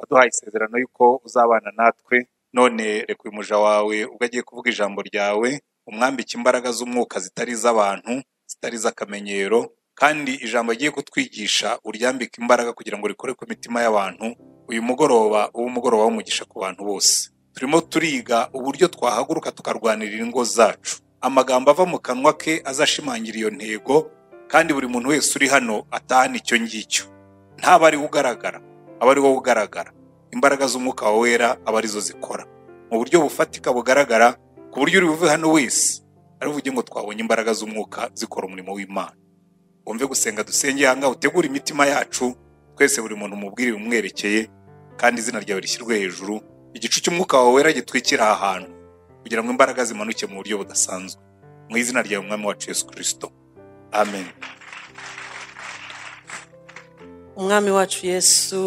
waduhaye isezerano y'uko uzabana natwe none reka uyu muja wawe ubwo agiye kuvuga ijambo ryawe umwambike imbaraga z'umwuka zitari iz'abantu zitari iz'akamenyero kandi ijambo agiye kutwigisha uryambike imbaraga kugira ngo rikore ku mitima y'abantu uyu mugoroba uba umugoroba w'umugisha ku bantu bose. Turimo turiga uburyo twahaguruka tukarwanirira ingo zacu. Amagambo ava mu kanwa ke azashimangira iyo ntego kandi buri muntu wese uri hano atahana icyo ngicyo. Ntaba ari we ugaragara aba ari wowe ugaragara imbaraga z'umwuka wa wera aba ari zo zikora. Mu buryo bufatika bugaragara ku buryo uri buve hano wese ari buvuge ngo twabonye imbaraga z'umwuka zikora umurimo w'imana. Wumve gusenga dusenge hanga utegure imitima yacu twese buri muntu umubwire umwerekeye kandi izina ryawe rishyirwe hejuru igicu cy'umwuka wawe wera gitwikira aha hantu kugira ngo imbaraga zimanuke mu buryo budasanzwe. Mu izina ryawe umwami wacu yesu kirisito amen. Umwami wacu yesu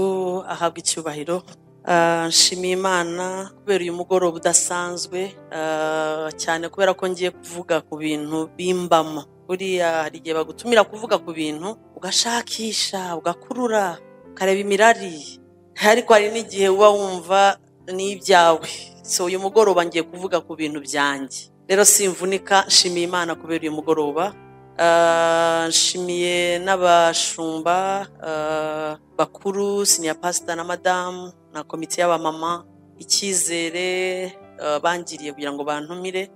ahabwa icyubahiro. Ah, nshimiye imana kubera uyu mugoroba udasanzwe ah, cyane kubera ko ngiye kuvuga ku bintu bimbamo buriya hari igihe bagutumira kuvuga ku bintu ugashakisha ugakurura ukareba imirari. Ariko hari n'igihe uba wumva ni ibyawe so uyu mugoroba ngiye kuvuga ku bintu byanjye. Rero simvunika nshimiye imana kubera uyu mugoroba. Nshimiye n'abashumba ah, bakuru siniya pasita na madamu na komite y'abamama. Icyizere ah, bangiriye kugira ngo bantumire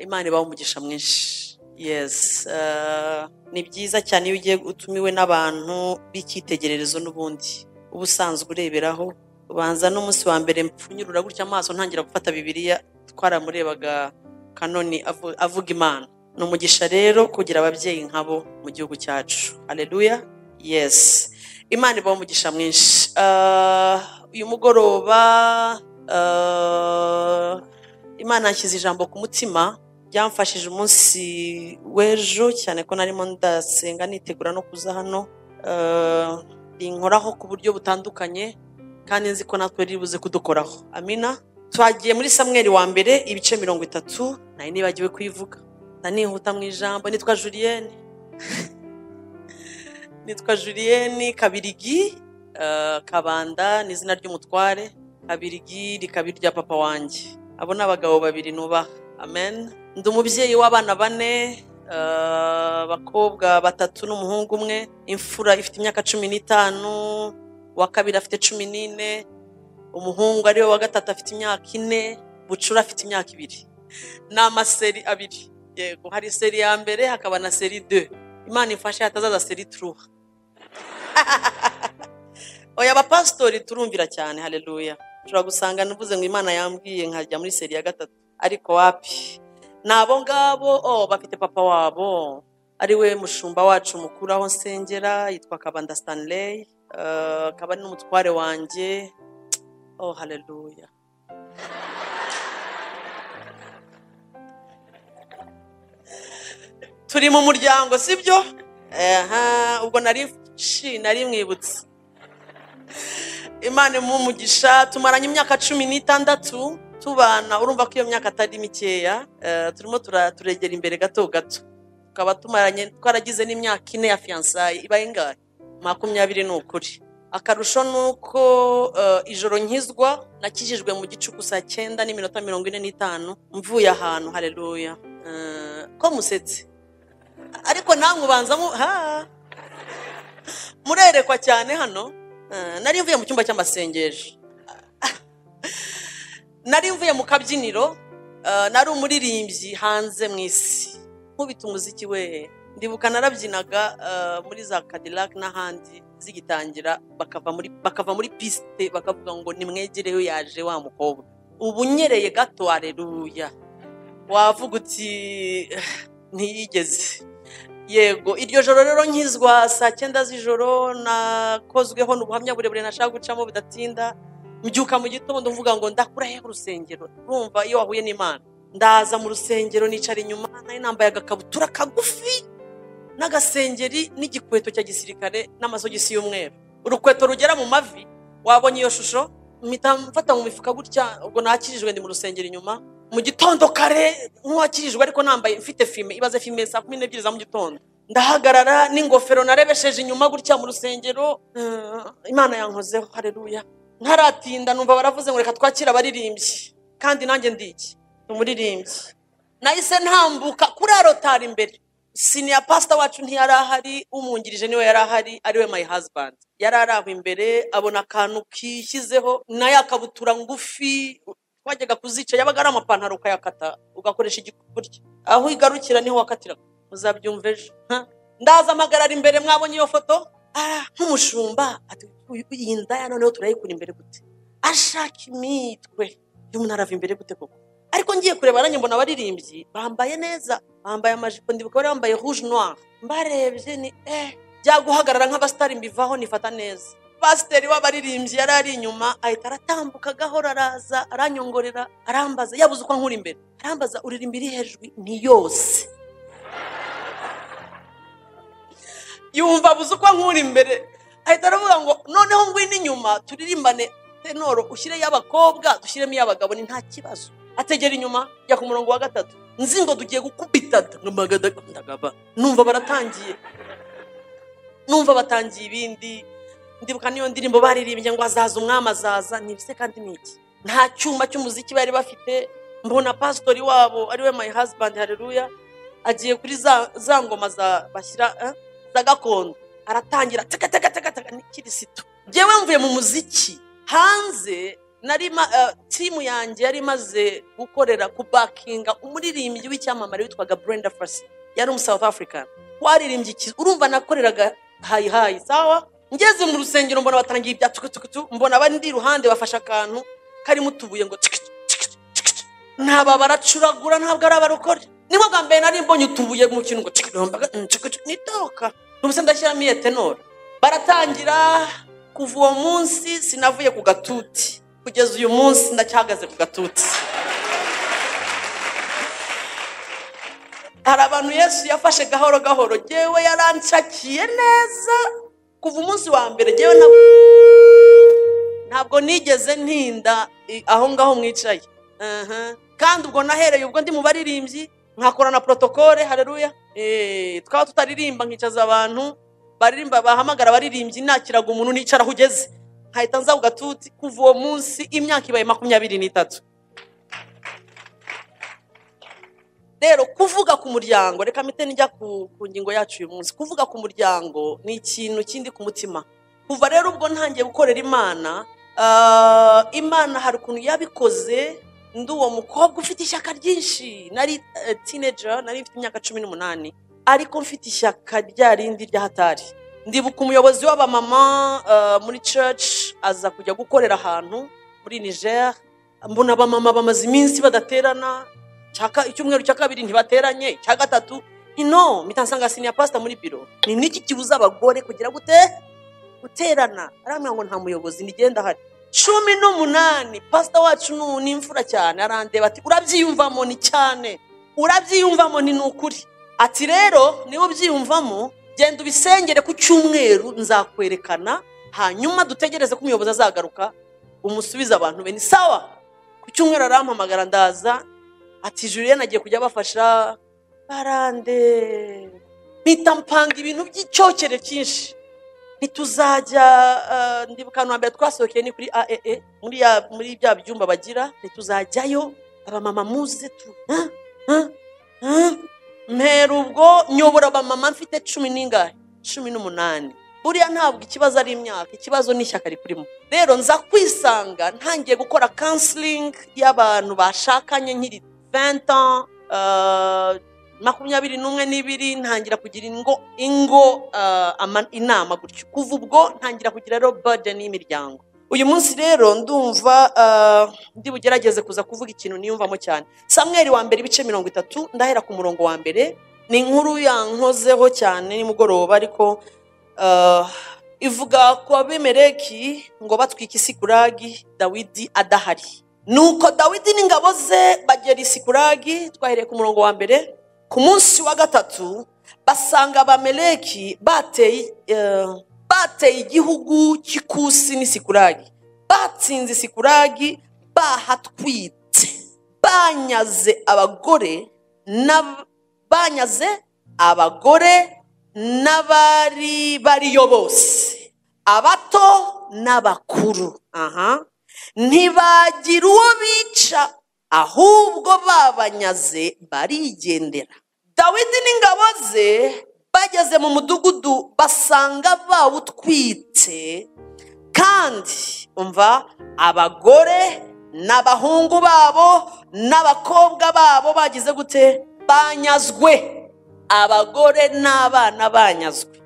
imana ibaha umugisha mwinshi. Yes Ah, ni byiza cyane iyo ugiye utumiwe n'abantu b'icyitegererezo n'ubundi. Uba usanzwe ureberaho ubanza n'umunsi wa mbere mpfunyurura gutya amaso ntangira gufata bibiliya twaramurebaga kanoni avu- avuga imana. Ni umugisha rero kugira ababyeyi nkabo mu gihugu cyacu. Haleluya yes. Imana ibaho umugisha mwinshi. Ah, uyu mugoroba ah, imana yashyize ijambo ku mutima byamfashije umunsi w'ejo cyane ko narimo ndasenga nitegura no kuza hano. Ah, rinkoraho ku buryo butandukanye kandi nzi ko natwe riri buze kudukoraho. Amina. Twagiye muri samweri wa mbere ibice mirongo itatu nari nibagiwe kuyivuga ndanihuta mu ijambo nitwa julienne. Nitwa julienne kabirigi eh, kabanda ni izina ry'umutware. Kabirigi rikaba irya papa wanjye. Abo ni abagabo babiri nubaha. Amen. Ndi umubyeyi w'abana bane eh, abakobwa batatu n'umuhungu umwe. Imfura ifite imyaka cumi n'itanu uwa kabiri afite cumi n'ine umuhungu ari we wa gatatu afite imyaka ine bucura afite imyaka ibiri. Ni amaseri abiri. Yego hari seri ya mbere hakaba na seri de imana ifashe hatazaza seri turuha oya abapasitori turumvira cyane haleluya. Ushobora gusanga navuze ngo imana yambwiye nkajya muri seri ya gatatu. Ariko wapi? Ni abo ngabo bafite papa wabo. Ari we mushumba wacu mukuru aho nsengera yitwa kabanda stanley. Eh, akaba ari n'umutware wanjye. Oh haleluya. Turi mu muryango sibyo? Ubwo nari shi nari mwibutse. Imana umugisha tumaranye imyaka cumi n'itandatu tubana urumva ko iyo myaka atari mikeya Eh, turimo turegera imbere gato gato. Tukaba tumaranye twaragize n'imyaka ine ya fiyansaye ibaye ingahe makumyabiri ni ukuri. Akarusho ni uko eh, ijoro nkizwa nakijijwe mu gicuku saa cyenda n'iminota mirongo ine n'itanu mvuye ahantu hareruya ko musetse? Ariko namwe ubanza murerekwa cyane hano. Eh, nari mvuye mu cyumba cy'amasengesho. Nari mvuye mu kabyiniro eh, nari umuririmbyi hanze mu isi. Nkubita umuziki we. Ndibuka narabyinaga eh, muri za cadillac n'ahandi zigitangira bakava muri pisite bakavuga ngo nimwegereyo yaje wa mukobwa. Ubu nyereye gato areruya wavuga uti ntiyigeze. Yego iryo joro rero nkizwa saa cyenda z'ijoro nakozweho n'ubuhamya burebure nashaka gucamo bidatinda. Mbyuka mu gitondo mvuga ngo ndakura he urusengero urumva iyo wahuye n'imana. Ndaza mu rusengero nicara inyuma nari nambaye agakabutura kagufi n'agasengeri n'igikweto cya gisirikare n'amasogisi y'umweru. Urukweto rugera mu mavi wabonye iyo shusho? Mpita mfata mu mifuka gutya ubwo nakirijwe ndi mu rusengero inyuma. Mu gitondo kare nk'uwakirijwe ariko nambaye mfite fime ibaze fime saa kumi n'ebyiri za mu gitondo. Ndahagarara n'ingofero narebesheje inyuma gutya mu rusengero. Eh, imana yankozeho hareruya ntaratinda numva baravuze ngo reka twakire abaririmbyi. Kandi nanjye ndi iki? Ni umuririmbyi. Nahise ntambuka kuri arotari imbere siniya pasita wacu ntiyari ahari umwungirije ni we yari ahari ari we my husband. Yari ari aho imbere abona akantu kishyizeho na ya kabutura ngufi twajyaga kuzica yabaga ari amapantaro ukayakata ugakoresha igikuriya aho igarukira ni ho wakatiraga muzabyumva ejo. Ndaza amagarara imbere mwabonye iyo foto? Nk'umushumba. Ati "Uyu- iyi ndaya noneho turayikura imbere gute? Ashaka imitwe. Y'umuntu arava imbere gute koko? Ariko ngiye kureba nanjye mbona abaririmbyi. Bambaye neza. Bambaye amajipo ndibuka bari bambaye rouge noir. Mbarebye ni eh bya guhagarara nk'abasitari mbivaho nifata neza. Pasiteri w'abaririmbyi yari ari inyuma ahita aratambuka gahoro araza aranyongorera arambaza. Yabuze uko ankura imbere. Arambaza uririmba iri hejuru ni yose. Yumva abuze uko ankura imbere. Ahita aravuga ngo noneho ngwino inyuma turirimbane. Tenoro ushyireyo abakobwa dushyiremo iy'abagabo. Ni nta kibazo. Ategera inyuma jya ku murongo wa gatatu. Nzi ngo tugiye gukubita. Numva baratangiye. Numva batangiye ibindi. Ndibuka niyo ndirimbo baririmbye ngo azaza umwami azaza. Ntibise kandi ni iki nta cyuma cy'umuziki bari bafite. Mbona pasitori wabo ari we my husband hareruya agiye kuri za, ngoma bashyira eh, za gakondo. Aratangira teka teka teka teka ni kirisito. Njyewe mvuye mu muziki hanze eh, timu yanjye yari imaze gukorera kubakinga umuririmbyi w'icyamamare witwaga brenda fasi yari umu south african. Waririmbye urumva nakoreraga hayi hayi sawa? Ngeze mu rusengero mbona batangiye ibya tukutukutu mbona abandi iruhande bafashe akantu karimo utubuye ngo ntaba baracuragura ntabwo ari abarokore. Nibwo bwa mbere nari mbonye utubuye mu kintu ngo mm, nitoka n'ubuse ndashyiramo iyo tenora baratangira kuva uwo munsi sinavuye ku gatuti. Kugeza uyu munsi ndacyahagaze ku gatuti. Hari abantu yesu yafashe gahoro gahoro. Jyewe yarancakiye neza. Kuva umunsi wa mbere jyewe ntabwo nigeze ntinda aho ngaho mwicaye. Kandi ubwo nahereye ubwo ndi mu baririmbyi nkakora na protokole hareruya Eh, twaba tutaririmba nkicaza abantu baririmba bahamagara abaririmbyi nakiraga umuntu nicara aho ugeze. Nkahita nza ku gatuti kuva uwo munsi imyaka ibaye makumyabiri n'itatu. Rero kuvuga ku muryango reka mpite nijya ku, ngingo yacu uyu munsi. Kuvuga ku muryango ni ikintu kindi ku mutima. Kuva rero ubwo ntangiye gukorera imana ah, imana hari ukuntu yabikoze ndi uwo mukobwa ufite ishyaka ryinshi. Nari eh, teenager nari mfite imyaka cumi n'umunani ariko mfite ishyaka rya rindi rya hatari. Ndibuka umuyobozi w'abamama ah, muri church aza kujya gukorera ahantu muri niger. Mbona abamama bamaze iminsi badaterana. Icyumweru cya kabiri ntibateranye. Icya gatatu ino mpita nsanga siniya pasita muri biro. Ni niki kibuza abagore kugira gute? Guterana. Arambwira ngo nta muyobozi nigenda ahari. Cumi n'umunani pasita wacu ni- imfura cyane. Arandeba ati urabyiyumvamo ni cyane. Urabyiyumvamo ni ukuri ati rero niba ubyiyumvamo genda ubisengere ku cyumweru nzakwerekana hanyuma dutegereze ko umuyobozi azagaruka umusubize abantu be. Ni sawa. Ku cyumweru arampamagara ndaza ati julienne agiye kujya abafasha. Barande mpita mpanga ibintu by'icyokere cyinshi ntituzajya ah, ndibuka ahantu hambere twasohokeye ni kuri aee muri ya- muri bya byumba bagira ntituzajyayo. Abamama muze tu mpera ubwo nyobora abamama mfite cumi n'ingahe? Cumi n'umunani. Buriya ntabwo ikibazo ari imyaka ikibazo ni ishyaka rikurimo rero nza kwisanga ntangiye gukora counseling y'abantu bashakanye nkiri 20 ans ah, makumyabiri n'umwe n'ibiri ntangira kugira ingo ingo ama- inama gutyo. Kuva ubwo ntangira kugira rero burden y'imiryango. Uyu munsi rero ndumva ah, ndi bugerageze kuza kuvuga ikintu niyumvamo cyane. Samweri wa mbere ibice mirongo itatu ndahera ku murongo wa mbere. Ni inkuru yankozeho cyane nimugoroba ariko ivuga ku abimeleki ngo batwike isikuragi dawidi adahari. Nuko dawidi n'ingabo ze bagera isikuragi twahereye ku murongo wa mbere ku munsi wa gatatu basanga abameleki bateye eh, igihugu cy'ikusi n'isikuragi batsinze isikuragi bahatwitse. Banyaze abagore banyaze abagore n'abari bariyo bose. Abato n'abakuru. Aha. Ntibagira uwo bica ahubwo babanyaze barigendera. Dawidi n'ingabo ze bageze mu mudugudu basanga bawutwitse kandi umva abagore n'abahungu babo n'abakobwa babo bagize gute? Banyazwe. Abagore n'abana banyazwe.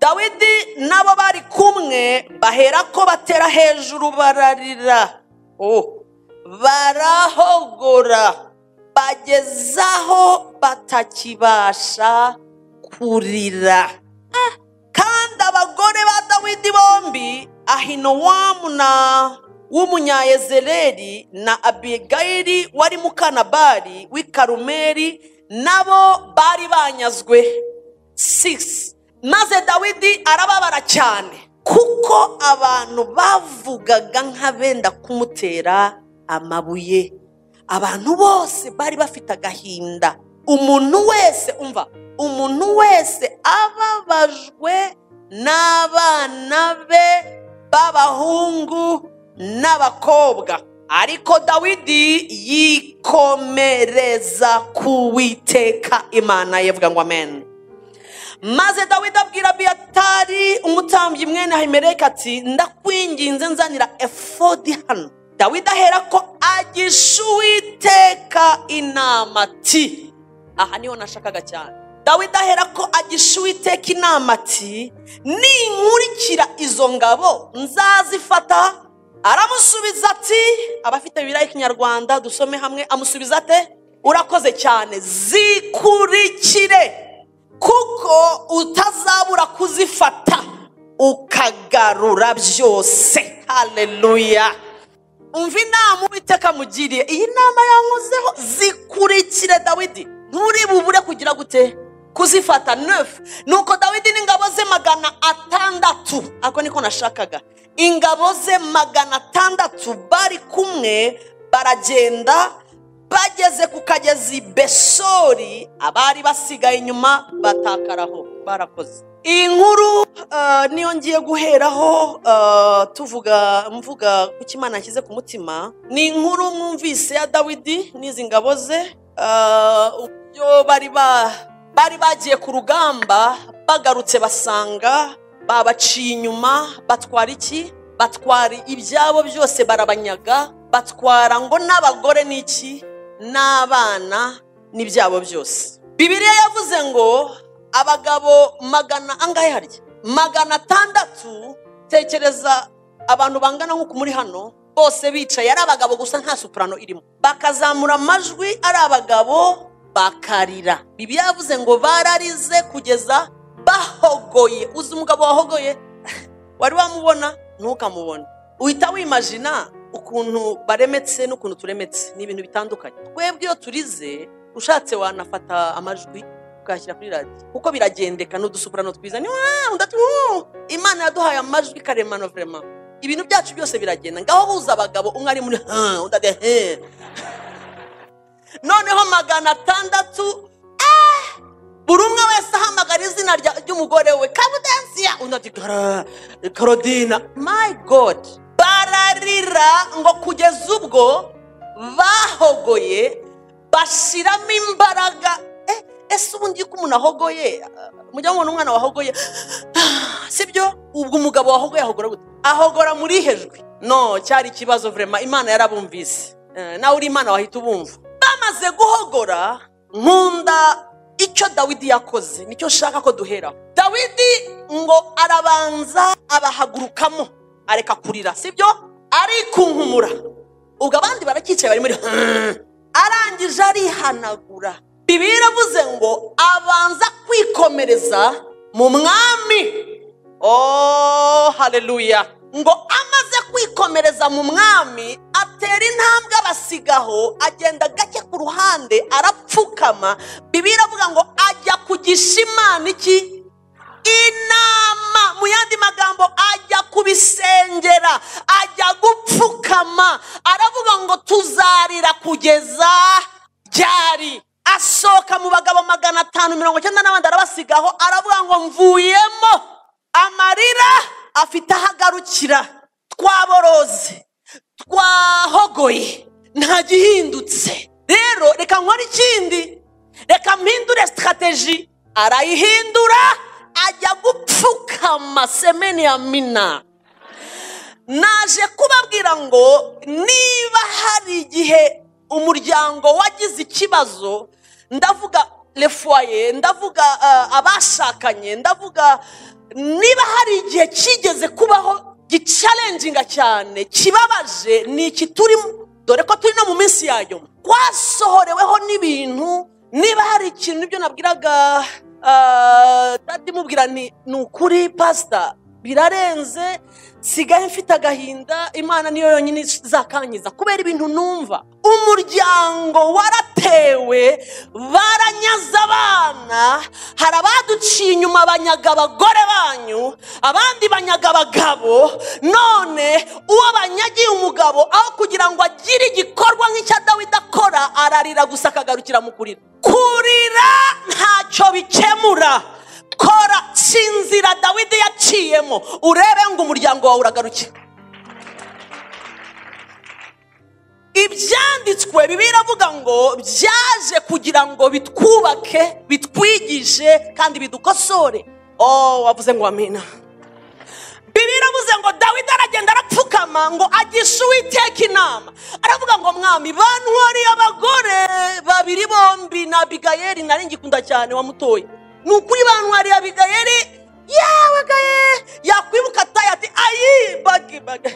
Dawidi n'abo bari kumwe bahera ko batera hejuru bararira Oh. barahogora bagezaho batakibasha kurira Ah. kandi abagore ba dawidi bombi ahinowamu na w'umunyayezereri na abigayili wari mukanabari w'i karumeri nabo bari banyazwe 6 maze dawidi arababara cyane kuko abantu bavugaga nk'abenda kumutera amabuye. Abantu bose bari bafite agahinda. Umuntu wese umva umuntu wese ababajwe n'abana be b'abahungu n'abakobwa. Ariko dawidi yikomereza ku witeka imana ye avuga ngo amen. Maze dawidi abwira biyatari umutambyi mwene ahimeleki ati ndakwinginze nzanira efodi hano. Dawidi ahera ko agisha uwiteka inama ati aha ni ho nashakaga cyane. Dawidi ahera ko agisha uwiteka inama ati ninkurikira izo ngabo nzazifata. Aramusubiza ati abafite bibiriya y'ikinyarwanda dusome hamwe. Amusubiza ate urakoze cyane zikurikire. Kuko utazabura kuzifata ukagarura byose. Haleluya. Umva inama uwiteka amugiriye. Iyi nama yankozeho zikurikire dawidi. Nturi kugira gute? Kuzifata. Nefu nuko dawidi n'ingabo ze magana atandatu. Ako niko nashakaga. Ingabo ze magana atandatu bari kumwe baragenda bageze ku kagezi besori abari basigaye inyuma batakaraho barakoze. Iyi nkuru ah, niyo ngiye guheraho ah, tuvuga mvuga ku cyo imana yashyize ku mutima. Ni inkuru mwumvise ya dawidi n'izi ngabo ze ah, uburyo bari ba bari bagiye ku rugamba bagarutse basanga babaciye inyuma batwara iki? Batwara ibyabo byose barabanyaga batwara ngo n'abagore n'iki? N'abana n'ibyabo byose. Bibiliya yavuze ngo abagabo magana angahe harya? Magana atandatu. Tekereza abantu bangana nk'uku muri hano bose bicaye ari abagabo gusa nta soprano irimo. Bakazamura amajwi ari abagabo bakarira. Bibiliya yavuze ngo bararize kugeza bahogoye. Uzi umugabo wahogoye? Wari wamubona? Ntukamubone. Uhita wimajina? Ukuntu baremetse n'ukuntu turemetse ni ibintu bitandukanye. Twebwe iyo turize ushatse wanafata amajwi ukayashyira kuri radiyo kuko biragendeka n'udusoprano twiza. Ni "Waa, undi ati "Wuu." imana yaduhaye amajwi karemano vrema ibintu byacu byose biragenda. Ngaho buza abagabo umwe ari muri undi ati "He." noneho magana atandatu eh, buri umwe wese ahamagara izina ry'umugore we. Kabudensiya undi ati "Kara- karodina. My god! Bararira ngo kugeza ubwo bahogoye bashyiramo imbaraga. Eh, ese ubundi ko umuntu ahogoye? Ah, mujya mubona umwana wahogoye. Sibyo? Ubwo umugabo wahogoye ahogora gute? Ahogora muri hejwe no cyari ikibazo vrema imana yarabumvise. Eh, nawe uri imana wahita ubumva. Bamaze guhogora nkunda icyo dawidi yakoze. Nicyo nshaka ko duheraho. Dawidi ngo arabanza abahagurukamo. Areka kurira. Sibyo? Arikunkumura ubwo abandi baracyicaye bari muri arangije arihanagura. Bibiliya iravuze ngo abanza kwikomereza mu mwami. Oh haleluya ngo amaze kwikomereza mu mwami atera intambwe abasigaho agenda gake ku ruhande arapfukama. Bibiliya iravuga ngo ajya kugisha imana iki? Inama. Mu yandi magambo ajya kubisengera ajya gupfukama. Aravuga ngo tuzarira kugeza ryari? Asohoka mu bagabo magana atanu mirongo icyenda n'abandi arabasigaho. Aravuga ngo mvuyemo amarira afite aho agarukira. Twaboroze twahogoye nta gihindutse. Rero reka nkore ikindi. Reka mpindure sitarateji arayihindura ajya gupfukama semeni ya mina naje kubabwira ngo niba hari igihe umuryango wagize ikibazo ndavuga refuwaye ndavuga eh, abashakanye ndavuga niba hari igihe kigeze kubaho gicalenjinga cyane kibabaje ni iki turimo dore ko turi no mu minsi yayo twasohoreweho n'ibintu niba hari ikintu ibyo nabwiraga dadi mubwira ni ni ukuri pasita birarenze sigaye mfite agahinda imana niyo yonyine izakangiza kubera ibintu numva umuryango waratewe baranyaze abana hari abaduciye inyuma banyaga abagore banyu abandi banyaga abagabo none uwo banyagiye umugabo aho kugira ngo agire igikorwa nk'icya dawidi akora ararira gusa akagarukira mu kurira. Kurira ntacyo bikemura. Kora sinzira dawidi yaciyemo. Urebe ngo umuryango wawe uragarukira. Ibyanditswe biravuga ngo byaje kugira ngo bitwubake bitwigishe kandi bidukosore. Oh wavuze ngo bibiliya iravuze ngo dawidi aragenda arapfukama ngo agishe uwiteka inama. Aravuga ngo mwami bantwariye abagore babiri bombi na abigayeri nari ngikunda cyane wamutoye ni ukuri bantwariye abigayeri yawe gaye yakwibuka ataye ati ayi bagi bagi.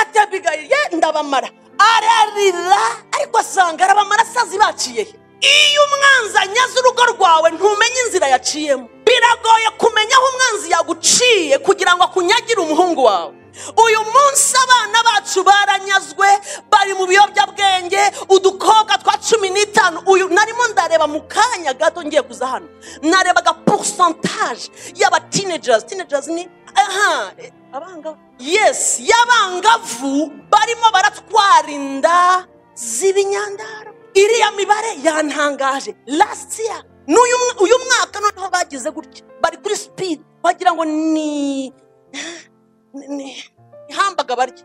Ati abigayeri ye ndabamara. Ararira ariko asanga arabamara asazi baciye iyo umwanzi anyaze urugo rwawe ntumenye inzira yaciyemo. Biragoye kumenya aho umwanzi yaguciye kugira ngo akunyagire umuhungu wawe. Uyu munsi abana bacu baranyazwe bari mu biyobyabwenge udukobwa twa cumi n'itanu. Uyu narimo ndareba mu kanya gato ngiye kuza hano. Narebaga porosantaje y'aba tinejazi tinejazi ni aha abangavu yesi y'abangavu barimo baratwara inda z'ibinyandaro. Iriya mibare yantangaje. Lasiti ya n'uyu mwa- uyu mwaka noneho bagize gutya. Bari kuri sipidi wagira ngo ni ihambaga barya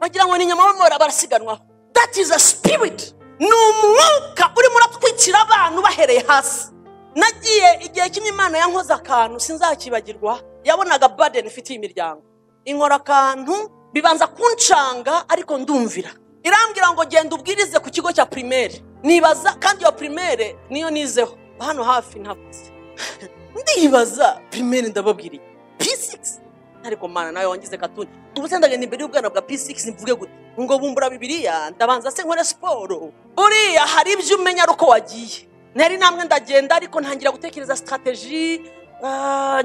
wagira ngo ni inyama bamora barasiganwaho that is a spirit. Ni umwuka urimo uratwikira abantu bahereye hasi. Nagiye igihe kimwe imana yankoze akantu sinzakibagirwa. Yabonaga badeni ifitiye imiryango inkora akantu bibanza kuncanga ariko ndumvira. Irambwira ngo genda ubwirize ku kigo cya pirimeri nibaza kandi iyo pirimeri niyo nizeho. Hano hafi ntavuze. Ndibaza pirimeri ndababwiriye p6 ariko mana nawe wangize katuni. Ubu se ndagenda imbere y'ubwana bwa p6 mvuge gute? Ngo bumbura bibiliya ndabanza se nkore siporo buriya hari ibyo umenya ari uko wagiye. Nari namwe ndagenda ariko ntangira gutekereza sitarateji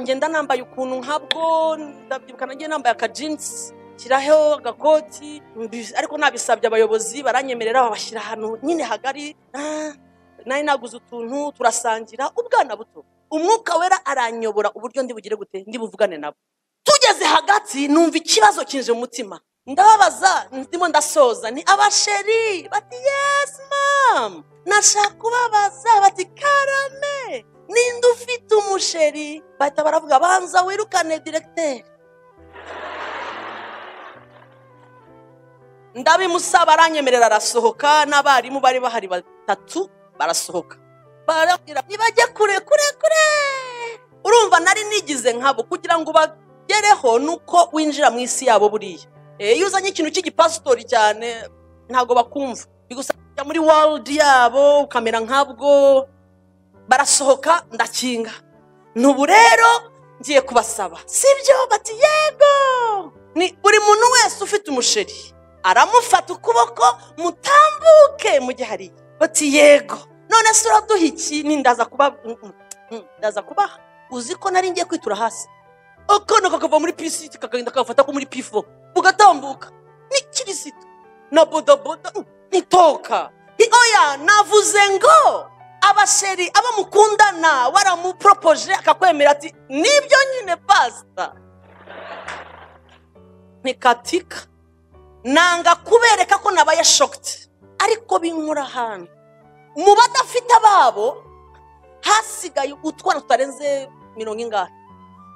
ngenda nambaye ukuntu nkabwo ndabyibuka nagiye nambaye akajinsi shyiraho agakoti ariko nabisabye abayobozi baranyemerera babashyira ahantu nyine hagari. Ah, nari naguze utuntu turasangira. Ubwana buto umwuka wera aranyobora uburyo ndi bugire gute? Ndi buvugane nabo. Tugeze hagati numva ikibazo kinje mu mutima ndababaza ndimo ndasoza ni abasheri. Bati yesi mamu nashaka kubabaza bati karame ninde ufite umusheri? Bahita baravuga banza wirukane diregiteri ndabimusaba aranyemerera arasohoka. N'abarimu bari bahari batatu barasohoka. Barabwira ntibajye kure kure kure. Urumva nari nigize nkabo kugira ngo bagereho nuko winjira mu isi yabo buriya. Eh, iyo uzanye ikintu cy'igipasitori cyane ntabwo bakumva. Bigusaba kujya muri worudi yabo ukamera nkabwo. Barasohoka ndakinga. N'ubu rero ngiye kubasaba. Sibyo? Bati yego! Ni buri muntu wese ufite umusheri aramufata ukuboko mutambuke mu gihe hari bati yego! None se uraduha iki? Ni ndaza kuba mm, mm, mm, kubaha. Uzi ko nari ngiye kwitura hasi? Akana kakava muri pisiti kakagenda kagafata ko muri pifo ugatambuka ni kirisito na bodaboda mm, nitoka Ni oya navuze ngo abasheri abo mukundana waramuporopoje akakwemera ati ni byo nyine pasita ntikatika nanga kubereka ko nabaye shokiti ariko binkura ahantu. Mu badafite ababo hasigaye utwana tutarenze mirongo ingahe.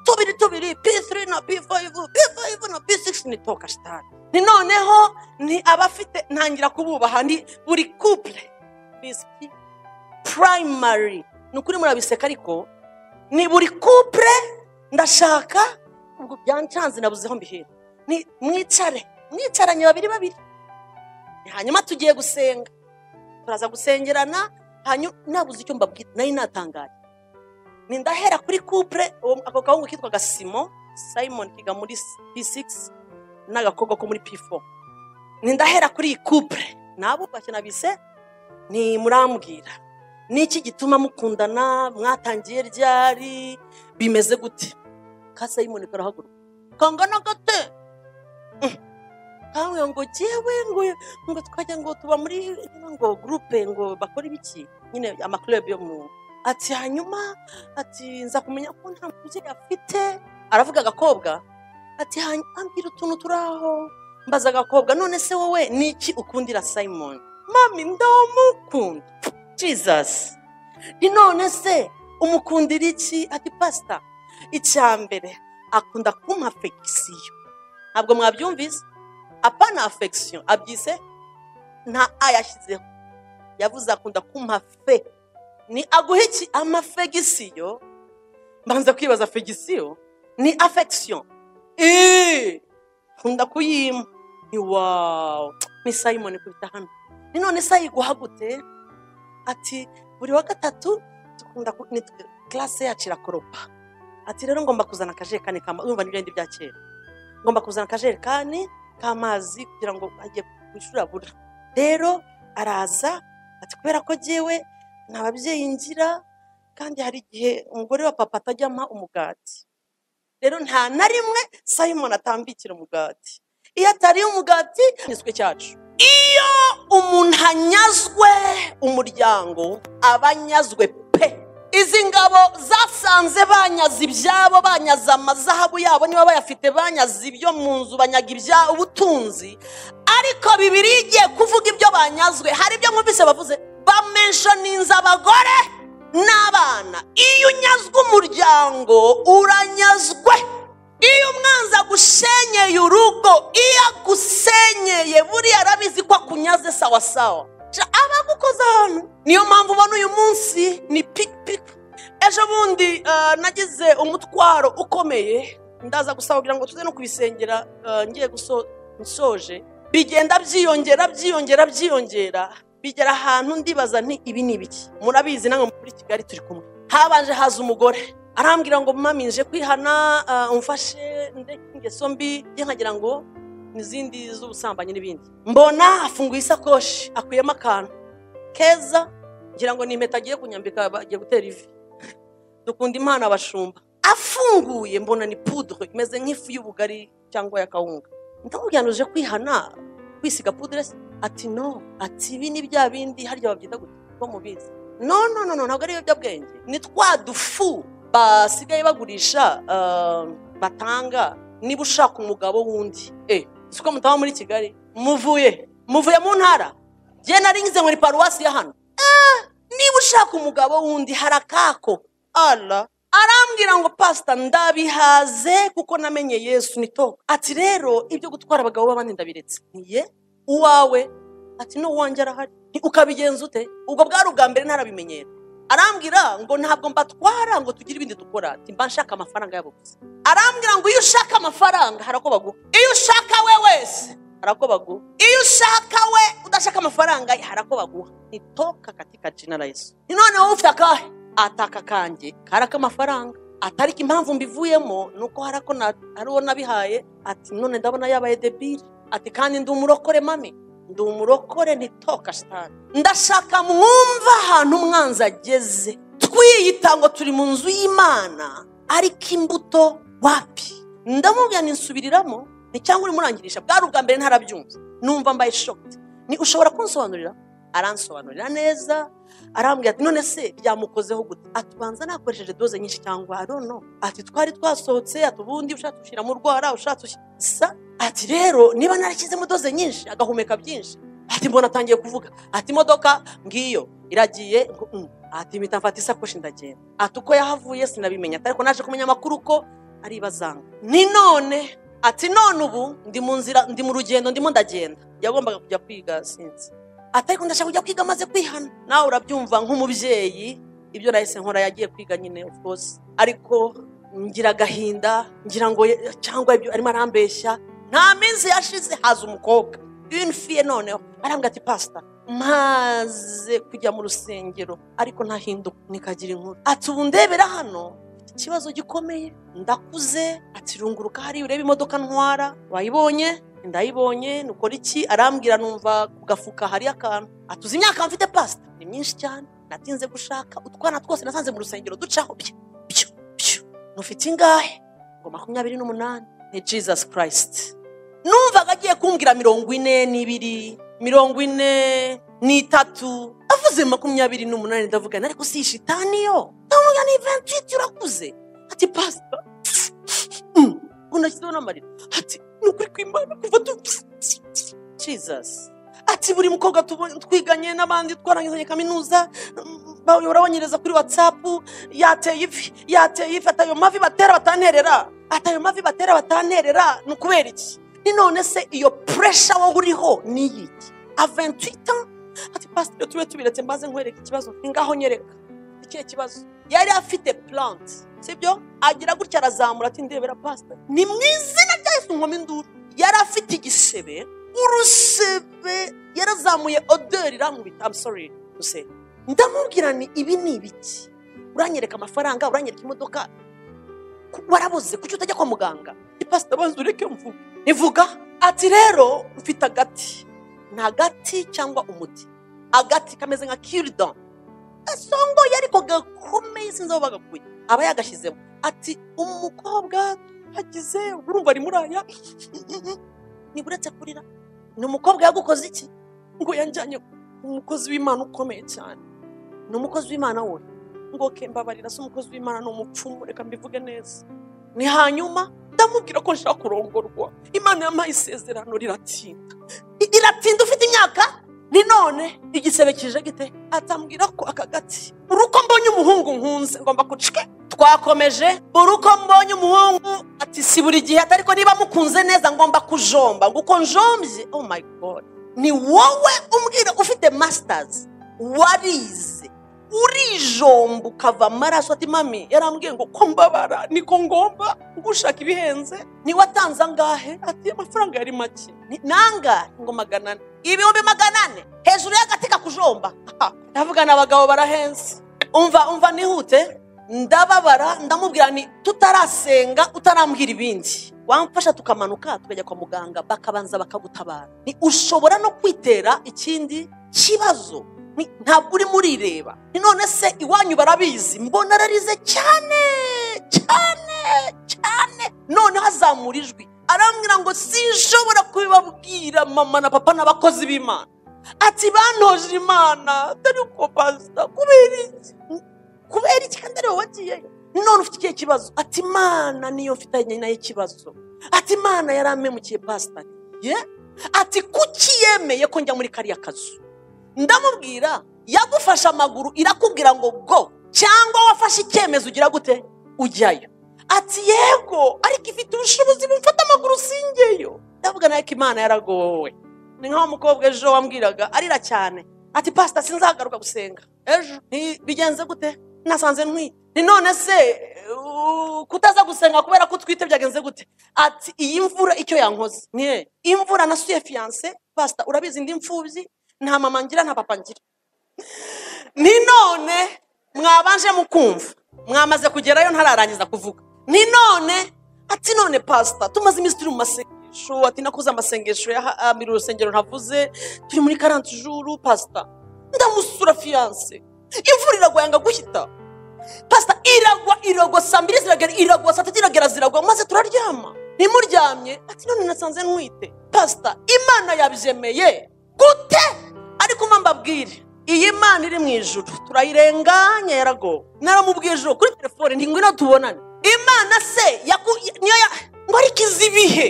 Tubiri tubiri p3 na p5 p5 na p6 ni toka shitani ni noneho ni abafite ntangira kububaha ni buri couple biswi primary ni ukuri murabiseka ariko ni buri couple ndashaka ubwo byancanze nabuzeho mbihera ni mwicare mwicaranye babiri babiri hanyuma tugiye gusenga turaza gusengerana hanyuma nabuze icyo mbabwira nari natangaye ni ndahera kuri couple ako gahungu kitwaga simo simon kiga muri p6 n'agakobwa ko muri p4 ni ndahera kuri iyi couple. Nabubashye nabise ni murambwira niki gituma mukundana mwatangiye ryari bimeze gute? Ka simon karahaguruka. Kangana gate? Mm. kawe ngo jewe ngo ngo twajya ngo tuba muri ngo groupe ngo bakora ibiki? Nyine amaklub yo mu ati hanyuma? Ati nza kumenya ko nta mubyeyi afite aravuga agakobwa ati "Hany- ambwira utuntu turi aho. Mbaza agakobwa none se wowe ni iki ukundira simon? Mami ndamukunda. Jesus. Ni none se umukundira iki? Ati pasita icya mbere akunda kumpa fegisiyo ntabwo mwabyumvise? Apana afegisiyo abyise nta a yashyizeho. Yavuze akunda kumpa fe ni aguha iki amafegisiyo. Mbanza kwibaza fegisiyo. Ni afegisiyo eee! Nkunda kuyima. Ni wawu ni simon kubita hano. Ni none se ayiguha gute? Ati buri wa gatatu dukunda classe yacu irakoropa ati rero ngomba kuzana akajerekani k'amazi urumva n'ibindi bya kera. Ngomba kuzana akajerekani k'amazi kugira ngo ajye ku ishuri abura. Rero araza ati kubera ko jyewe nta babyeyi ngira kandi hari igihe umugore wa papa atajya umugati. Rero nta na rimwe simon atambikira umugati. Iyo atariye umugati niswe cyacu. Iyo umuntu anyazwe umuryango aba anyazwe pe! Izi ngabo zasanze banyaze ibyabo banyaze amazahabu yabo niba bayafite banyaze ibyo mu nzu banyaga ibya ubutunzi. Ariko bibiri igiye kuvuga ibyo banyazwe. Hari ibyo mwumvise bavuze? Bamenshoninze abagore n'abana. Iyo unyazwe umuryango uranyazwe. Iyo umwanzi agushenyeye urugo iyo agusenyeye buriya arabizi ko akunyaze sawa sawa Ja, aba agukoze ahantu niyo mpamvu ubona uyu munsi ni piki piki ejo bundi ah, nagize umutwaro ukomeye. Ndaza gusaba kugira ngo tuze no kubisengera ah, ngiye guso- nsoje. Bigenda byiyongera byiyongera byiyongera. Bigera ahantu ndibaza nti ibi ni ibiki? Murabizi namwe muri kigali turi kumwe. Habanje haza umugore. Arambwira ngo mami nje kwihana ah, umfashe ndeke ingeso mbi nkagira ngo n'izindi z'ubusambanyi n'ibindi. Mbona afunguye isakoshi akuyemo akantu keza ngira ngo ni impeta agiye kunyambika agiye gutera ivi. Dukunda impano abashumba. Afunguye mbona ni pudre imeze nk'ifu y'ubugari cyangwa ya kawunga. Ndamubwira ngo uje kwihana kwisiga pudre se? Ati no ati ibi ni bya bindi harya babyita gute? Ko mubizi no no no ntabwo ari ibiyobyabwenge. Ni twa dufu basigaye bagurisha ah, batanga. Niba ushaka umugabo wundi. Eh siko mutaba muri kigali? Muvuye. Muvuye mu ntara. Njye nari ngize ni paruwasi ya hano. Eh, niba ushaka umugabo wundi hari akako. Ara arambwira ngo pasita ndabihaze kuko namenye yesu ni to ati rero ibyo gutwara abagabo b'abandi ndabiretse. Niye uwawe ati n'uwanjye arahari. Ukabigenza ute? Ubwo bwari ubwa mbere ntarabimenyera. Arambwira ngo ntabwo mbatwara ngo tugire ibindi dukora. Mba nshaka amafaranga yabo gusa. Arambwira ngo iyo ushaka amafaranga hari ako baguha. Iyo ushaka we wese hari ako baguha. Iyo ushaka we udashaka amafaranga hari ako baguha. Nitoka katika jina la yesu. Ni none wowe ufite akahe ataka kanjye. Kari ak'amafaranga. Atariko impamvu mbivuyemo ni uko hari ako nabihaye. Ati none ndabona yabaye debiri ati kandi ndi umurokore mami. Ndi umurokore ntitoka shitani ndashaka mwumva ahantu umwanzi ageze. Twiyita ngo turi mu nzu y'imana. Ariko imbuto wapi? Ndamubwira ninsubiriramo ni cyangwa urimo urangirisha bwari ubwa mbere ntarabyumva. Numva mbaye shoked ni ushobora kunsobanurira? Aransobanurira neza arambwira ati none se byamukozeho gute? Ati ubanza nakoresheje doze nyinshi cyangwa know. Ati twari twasohotse ati ubundi ushatse ushyira mu rwara ushatse ushyira ati rero niba narashyizemo doze nyinshi agahumeka byinshi. Ati mbona atangiye kuvuga. Ati imodoka ngiyo iragiye "Mm." ati mpita mfata isakoshi ndagenda. Ati uko yahavuye sinabimenya ariko naje kumenya amakuru ko aribazanga. Ni none ati none ubu ndi mu nzira ndi mu rugendo ndimo ndagenda. Yagombaga kujya kwiga sinzi. Ati ariko ndashaka kujya kwiga amaze kwihana. Nawe urabyumva nk'umubyeyi. Ibyo nahise nkora yagiye kwiga nyine of course. Ariko ngira agahinda ngira ngo cyangwa ibyo arimo arambeshya. Nta minsi yashize haza umukobwa. Unifiye noneho arambwira ati pasita maze kujya mu rusengero. Ariko ntahinduka nikagira inkuru. Ati ubu ndebera hano ikibazo gikomeye. Ndakuze. Ati runguruka hariya urebe imodoka ntwara. Wayibonye? Ndayibonye nukora iki? Arambwira numva ku gafuka hari akantu. Atuzi imyaka mfite pasita ni myinshi cyane. Natinze gushaka utwana twose nasanze mu rusengero ducaho. Byo ntufite ingahe? Ngo makumyabiri n'umunani. Ni jesus christ. Numvaga agiye kumbwira mirongo ine n'ibiri mirongo ine n'itatu. Avuze makumyabiri n'umunani ndavuga ariko si shitani yo. Ndamubwira ni ventwiti urakuze ati pasita ngo nashyizeho n'amarira ati ni ukuri kw'imana kuva tu jesus. Ati buri mukobwa twiganye n'abandi twarangizanye kaminuza mm, bahora banyereza kuri watsapu yateye ivi yateye ivi ati ayo mavi batera batanterera ati ayo mavi batera batanterera ni ukubera iki ni none se iyo puresha wowe uriho ni iyiki aventwita ati pasiteri tube tubiretse mbaze nkwereka ikibazo ni ngaho nyereka ikihe kibazo? Yari afite plant sibyo? Agira gutya arazamura ati ndebera pasiteri ni mu izina rya yesu nkoma induru. Yari afite igisebe urusebe yarazamuye oderi irankubita I'm sorry gusenga ndamubwira ni ibi ni ibiki? Uranyereka amafaranga uranyereka imodoka? Warabuze? Kuki utajya kwa muganga? Ipasita banza ureke mvuge. Ivuga ati rero mfite agati. Ni agati cyangwa umuti? Agati kameze nka kiridoni gasongoye ariko gakomeye sinzi aho bagakuye aba yagashyizemo ati umukobwa hagize urumva ari muri aya ntiburetse kurira. Ni umukobwa yagukoze iki? Ngo yanjyanye umukozi w'imana ukomeye cyane. Ni umukozi w'imana we? Ngo ke mbabarira si umukozi w'imana ni umupfumu. Reka mbivuge neza. Ni hanyuma ndamubwira ko nshaka kurongorwa. Imana yampaye isezerano riratinda. Riratinda ufite imyaka? Ni none igisebe kije gite? Atambwira ko aka gati. Buri uko mbonye umuhungu nkunze ngomba kucike. Twakomeje. Buri uko mbonye umuhungu ati si buri gihe atari ko niba mukunze neza ngomba kujomba. Ngo uko njombye oh my god. Ni wowe umbwira ufite masters? Warize. Urijomba ukava amaraso ati mami yarambwiye ngo ko mbabara niko ngomba gushaka ibihenze. Niwe atanze angahe? Ati amafaranga yari make. Ni- nangahe ngo magana ane ibihumbi magana ane. Hejuru y'agati kakujomba ndavuga ni abagabo barahenze umva umva nihute? Ndababara ndamubwira ni tutarasenga utarambwira ibindi. Wamfasha tukamanuka tukajya kwa muganga bakabanza bakagutabara. Ni ushobora no kwitera ikindi kibazo? Ntabwo urimo urireba ni none se iwanyu barabizi? Mbona ararize cyane cyane cyane. Noneho azamura ijwi. Arambwira ngo sinshobora kubibabwira mama na papa n'abakozi b'imana. Ati bantoje imana. Dore uko pasita kubera iki? Kubera iki kandi ari we wagiyeyo none ufite ikihe kibazo? Ati imana niyo mfitanye na yo ikibazo. Ati imana yari amemukiye pasita ye ati kuki yemeye ko njya muri kariya kazu? Ndamubwira yagufashe amaguru irakubwira ngo go cyangwa wafashe icyemezo ugira gute? Ujyayo. Ati yego ariko ifite ubushobozi bumfata amaguru singeyo. Ndavuga nawe ko imana yaragowe. Ni nk'aho umukobwa ejo wambwiraga arira cyane. Ati pasita sinzagaruka gusenga. Ejo? Bigenze gute? Nasanze ntwite ni none se kutaza gusenga kubera ko utwite byagenze gute? Ati iyi mvura icyo yankoze? Ni imvura nasuye fiyanse pasita urabizi ndi mfubyi nta mama ngira nta papa ngira. Ni none mwabanje mukumva. Mwamaze kugerayo ntararangiza kuvuga. Ni none ati none pasita tumaze iminsi turi mu masengesho ati nakoze amasengesho yahamira urusengero ntavuze turi muri karanti juru pasita ndamusura fiyanse imvura iragwa yanga guhita pasita iragwa iragwa saa mbiri ziragera iragwa saa tatu iragera ziragwa maze turaryama. Ntimuryamye ati none nasanze ntwite pasita imana yabyemeye. Gute? Ariko mba mbabwire. Iyi mana iri mu ijuru. Turayirenganya yaragowe. Naramubwiye ejo kuri telefone ntingwino tubonane. Imana se ngo ariko izi ibihe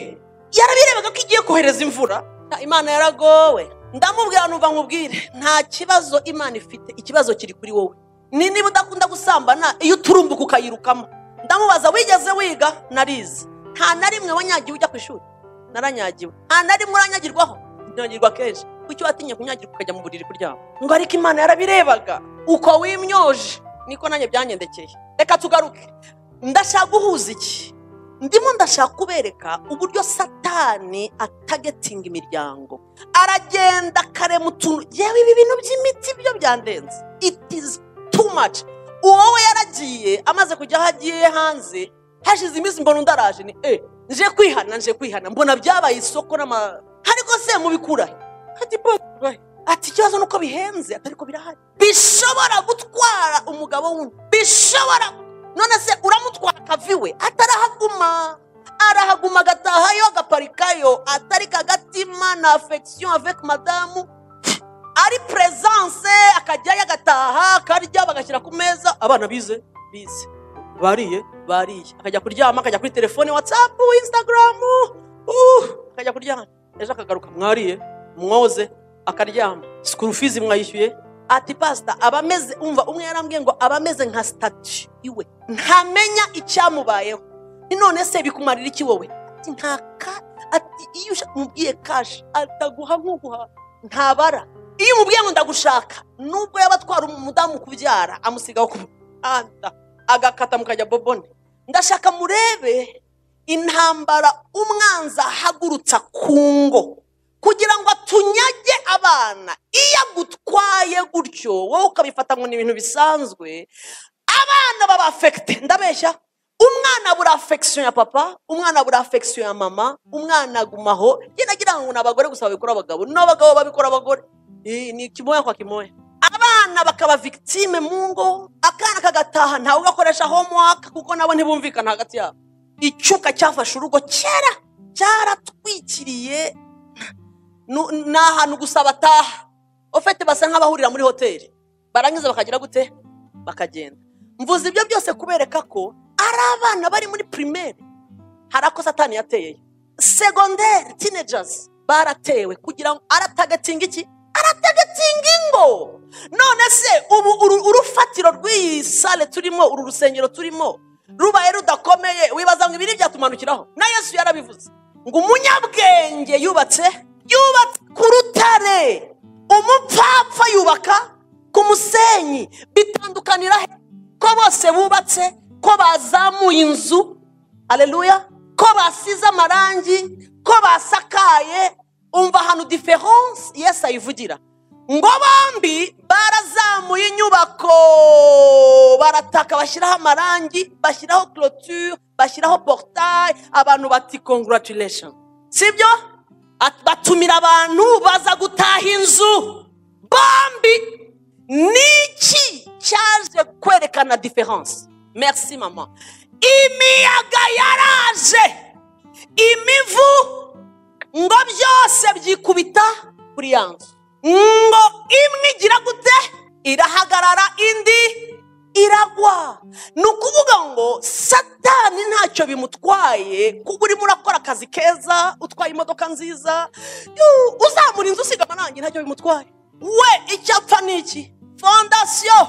yarabirebaga ko igiye kohereza imvura. Na imana yaragowe. Ndamubwira numva nkubwire nta kibazo imana ifite. Ikibazo kiri kuri wowe. Ni niba udakunda gusambana iyo uturumbuka ukayirukamo. Ndamubaza wigeze wiga? Narize. Nta na rimwe wanyagiwe ujya ku ishuri? Naranyagiwe. Nta na rimwe uranyagirwaho? Nyagirwa kenshi. Kuki watinye kunyagirwa ukajya mu buriri kuryama ngo ariko imana yarabirebaga. Uko wimyoje niko nanjye byangendekeye reka tugaruke. Ndashaka guhuza iki? Ndimo ndashaka kubereka uburyo satani atagetinga imiryango. Aragenda akarema utuntu yewe ibi bintu by'imiti byo byandenze. It is too much. Uwowe yaragiye amaze kujya aho agiye hanze hashize iminsi mbona undi araje ni eh nje kwihana nje kwihana. Mbona byabaye isoko n'ama ariko se mubikura ati boy ati ikibazo nuko bihenze atari ko birahari. Bishobora gutwara umugabo wundi. Bishobora none se uramutwara akaviwe atarahaguma. Arahaguma agatahayo agaparikayo. Atari kagatima na affection avec madamu. Ari presence akajyayo agataha akarya bagashyira ku meza. Abana bize bize. Bariye bariye. Akajya kuryama akajya kuri telefone watsapu instagram. Uh, akajya kuryama. Ejo akagaruka mwariye mwoze akaryama. Sikuru fizi mwayishyuye ati pasita aba ameze umva umwe yarambwiye ngo aba ameze nka sitati iwe. Ntamenya icyamubayeho. None se bikumarira iki wowe? Nta ka ati iyo umubwiye kashi ataguha nk'uguha. Ntabara. Iyo umubwiye ngo ndagushaka. Nubwo yaba atwara umudamu kubyara amusigaho ku muhanda agakata mukajya bobone. Ndashaka murebe intambara umwanzi ahagurutsa ku ngo. Kugira ngo atunyage abana. Iyo agutwaye gutyo wowe ukabifata ngo ni ibintu bisanzwe abana baba afekite ndabeshya umwana buri afekisiyo ya papa umwana buri afekisiyo ya mama umwana agumaho njye nagira ngo ni abagore gusa babikora abagabo. N'abagabo babikora abagore. Ni kimoya kwa kimoya. Abana bakaba victime mu ngo akana kagataha ntawe ugakoresha homework kuko nabo ntibumvikana hagati yabo. Icyuka cyafashe urugo kera cyaratwikiriye ni ahantu gusa bataha ofete basa nk'abahurira muri hoteli barangiza bakagira gute? Bakagenda. Mvuze ibyo byose kubereka ko ari abana bari muri primaire. Hari ako satani yateyeyo. Segonderi teenagers baratewe kugira ngo aratagatinga iki? Aratagatinga ingo? None se ubu uru- urufatiro rw'iyi sale turimo uru rusengero turimo rubaye rudakomeye wibaza ngo ibi byatumanukiraho na yesu yarabivuze. Ngo umunyabwenge yubatse yubatse ku rutare. Umupfapfa yubaka ku musenyi. Bitandukanira he? Ko bose bubatse? Ko bazamuye inzu? Aleluya ko basize amarangi? Ko basakaye? Umva ahantu diferense yesu ayivugira. Ngo bombi barazamuye inyubako. Barataka bashyiraho amarangi bashyiraho clôture bashyiraho portail. Abantu bati congratulation sibyo At- batumira abantu baza gutaha inzu. Bombi! Niki cyaje kwerekana diferense merci mama imiyaga yaraje. Imivu ngo byose byikubita kuri ya nzu. Ngo imwe igira gute irahagarara indi iragwa. Ni ukuvuga ngo satani ntacyo bimutwaye kuko urimo urakora akazi keza utwaye imodoka nziza. Uzamura inzu usiga amarangi ntacyo bimutwaye. We icyo apfa ni iki? Fondasiyo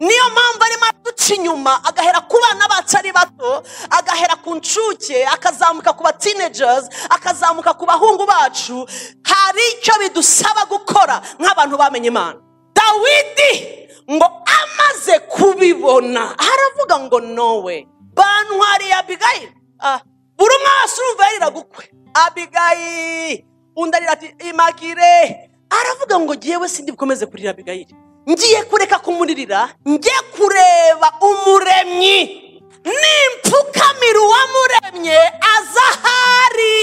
niyo mpamvu arimo aduca inyuma agahera ku bana bacu ari bato agahera ku nshuke akazamuka ku batinejazi akazamuka ku bahungu bacu. Hari icyo bidusaba gukora nk'abantu bamenye imana. Dawidi! Ngo amaze kubibona. Aravuga ngo nowe bantwariye abigayili ah, buri umwe wese urumva yarira gukwe abigayili undi arira ati imagire. Aravuga ngo ngewe sindi bukomeze kurira abigayili ngiye kureka kumuririra. Njye kureba umuremyi. Nimpfukamira uwamuremye aza ahari.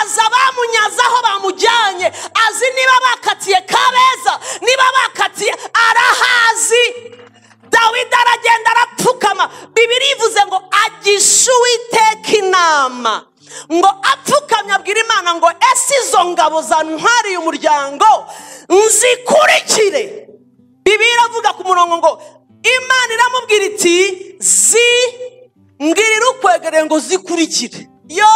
Aza bamunyaze aho bamujyanye. Azi niba bakatiye kabeza niba bakatiye arahazi. Dawidi aragenda arapfukama. Bibiri ivuze ngo agishe uwiteka inama. Ngo apfukamye abwira imana ngo ese izo ngabo zantwariye umuryango? Nzikurikire. Bibiri iravuga ku murongo ngo imana iramubwira iti zi mbwirira ngo zikurikire yo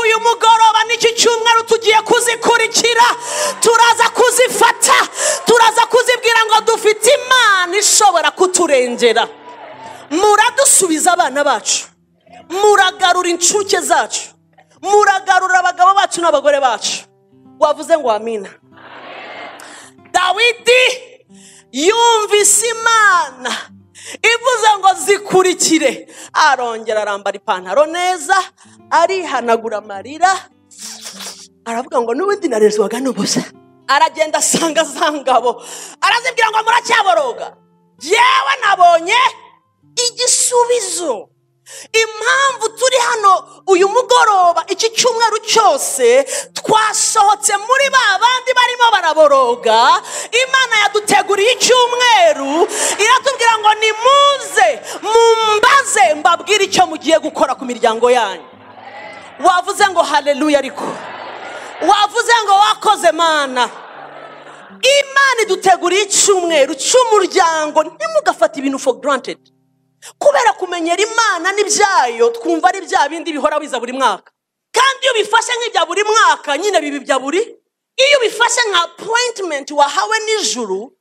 uyu mugoroba n'iki cyumweru tugiye kuzikurikira turaza kuzifata turaza kuzibwira ngo dufite imana ishobora kuturengera. Muradusubiza abana bacu muragarura inshuke zacu muragarura abagabo bacu n'abagore bacu. Wavuze ngo amina. Dawidi yumvise imana. Ivuze ngo zikurikire arongera arambara ipantaro neza arihanagura amarira. Aravuga ngo n'ubundi narezwaga n'ubusa. Aragenda asanga za ngabo. Arazibwira ngo muracyaboroga. Yewe nabonye igisubizo. Impamvu turi hano uyu mugoroba iki cyumweru cyose twasohotse muri ba bandi barimo baraboroga. Imana yaduteguriye icyumweru iratubwira ngo nimuze mumbaze mbabwire icyo mugiye gukora ku miryango yanyu. Wavuze ngo haleluya ariko. Wavuze ngo wakoze mana. Imana iduteguriye icyumweru cy'umuryango ntimugafate ibintu for granted. Kubera kumenyera imana n'ibyayo twumva ari bya bindi bihora biza buri mwaka. Kandi iyo bifashe nk'ibya buri mwaka nyine biba ibya buri iyo bifashe nka appointment wahawe n'ijuru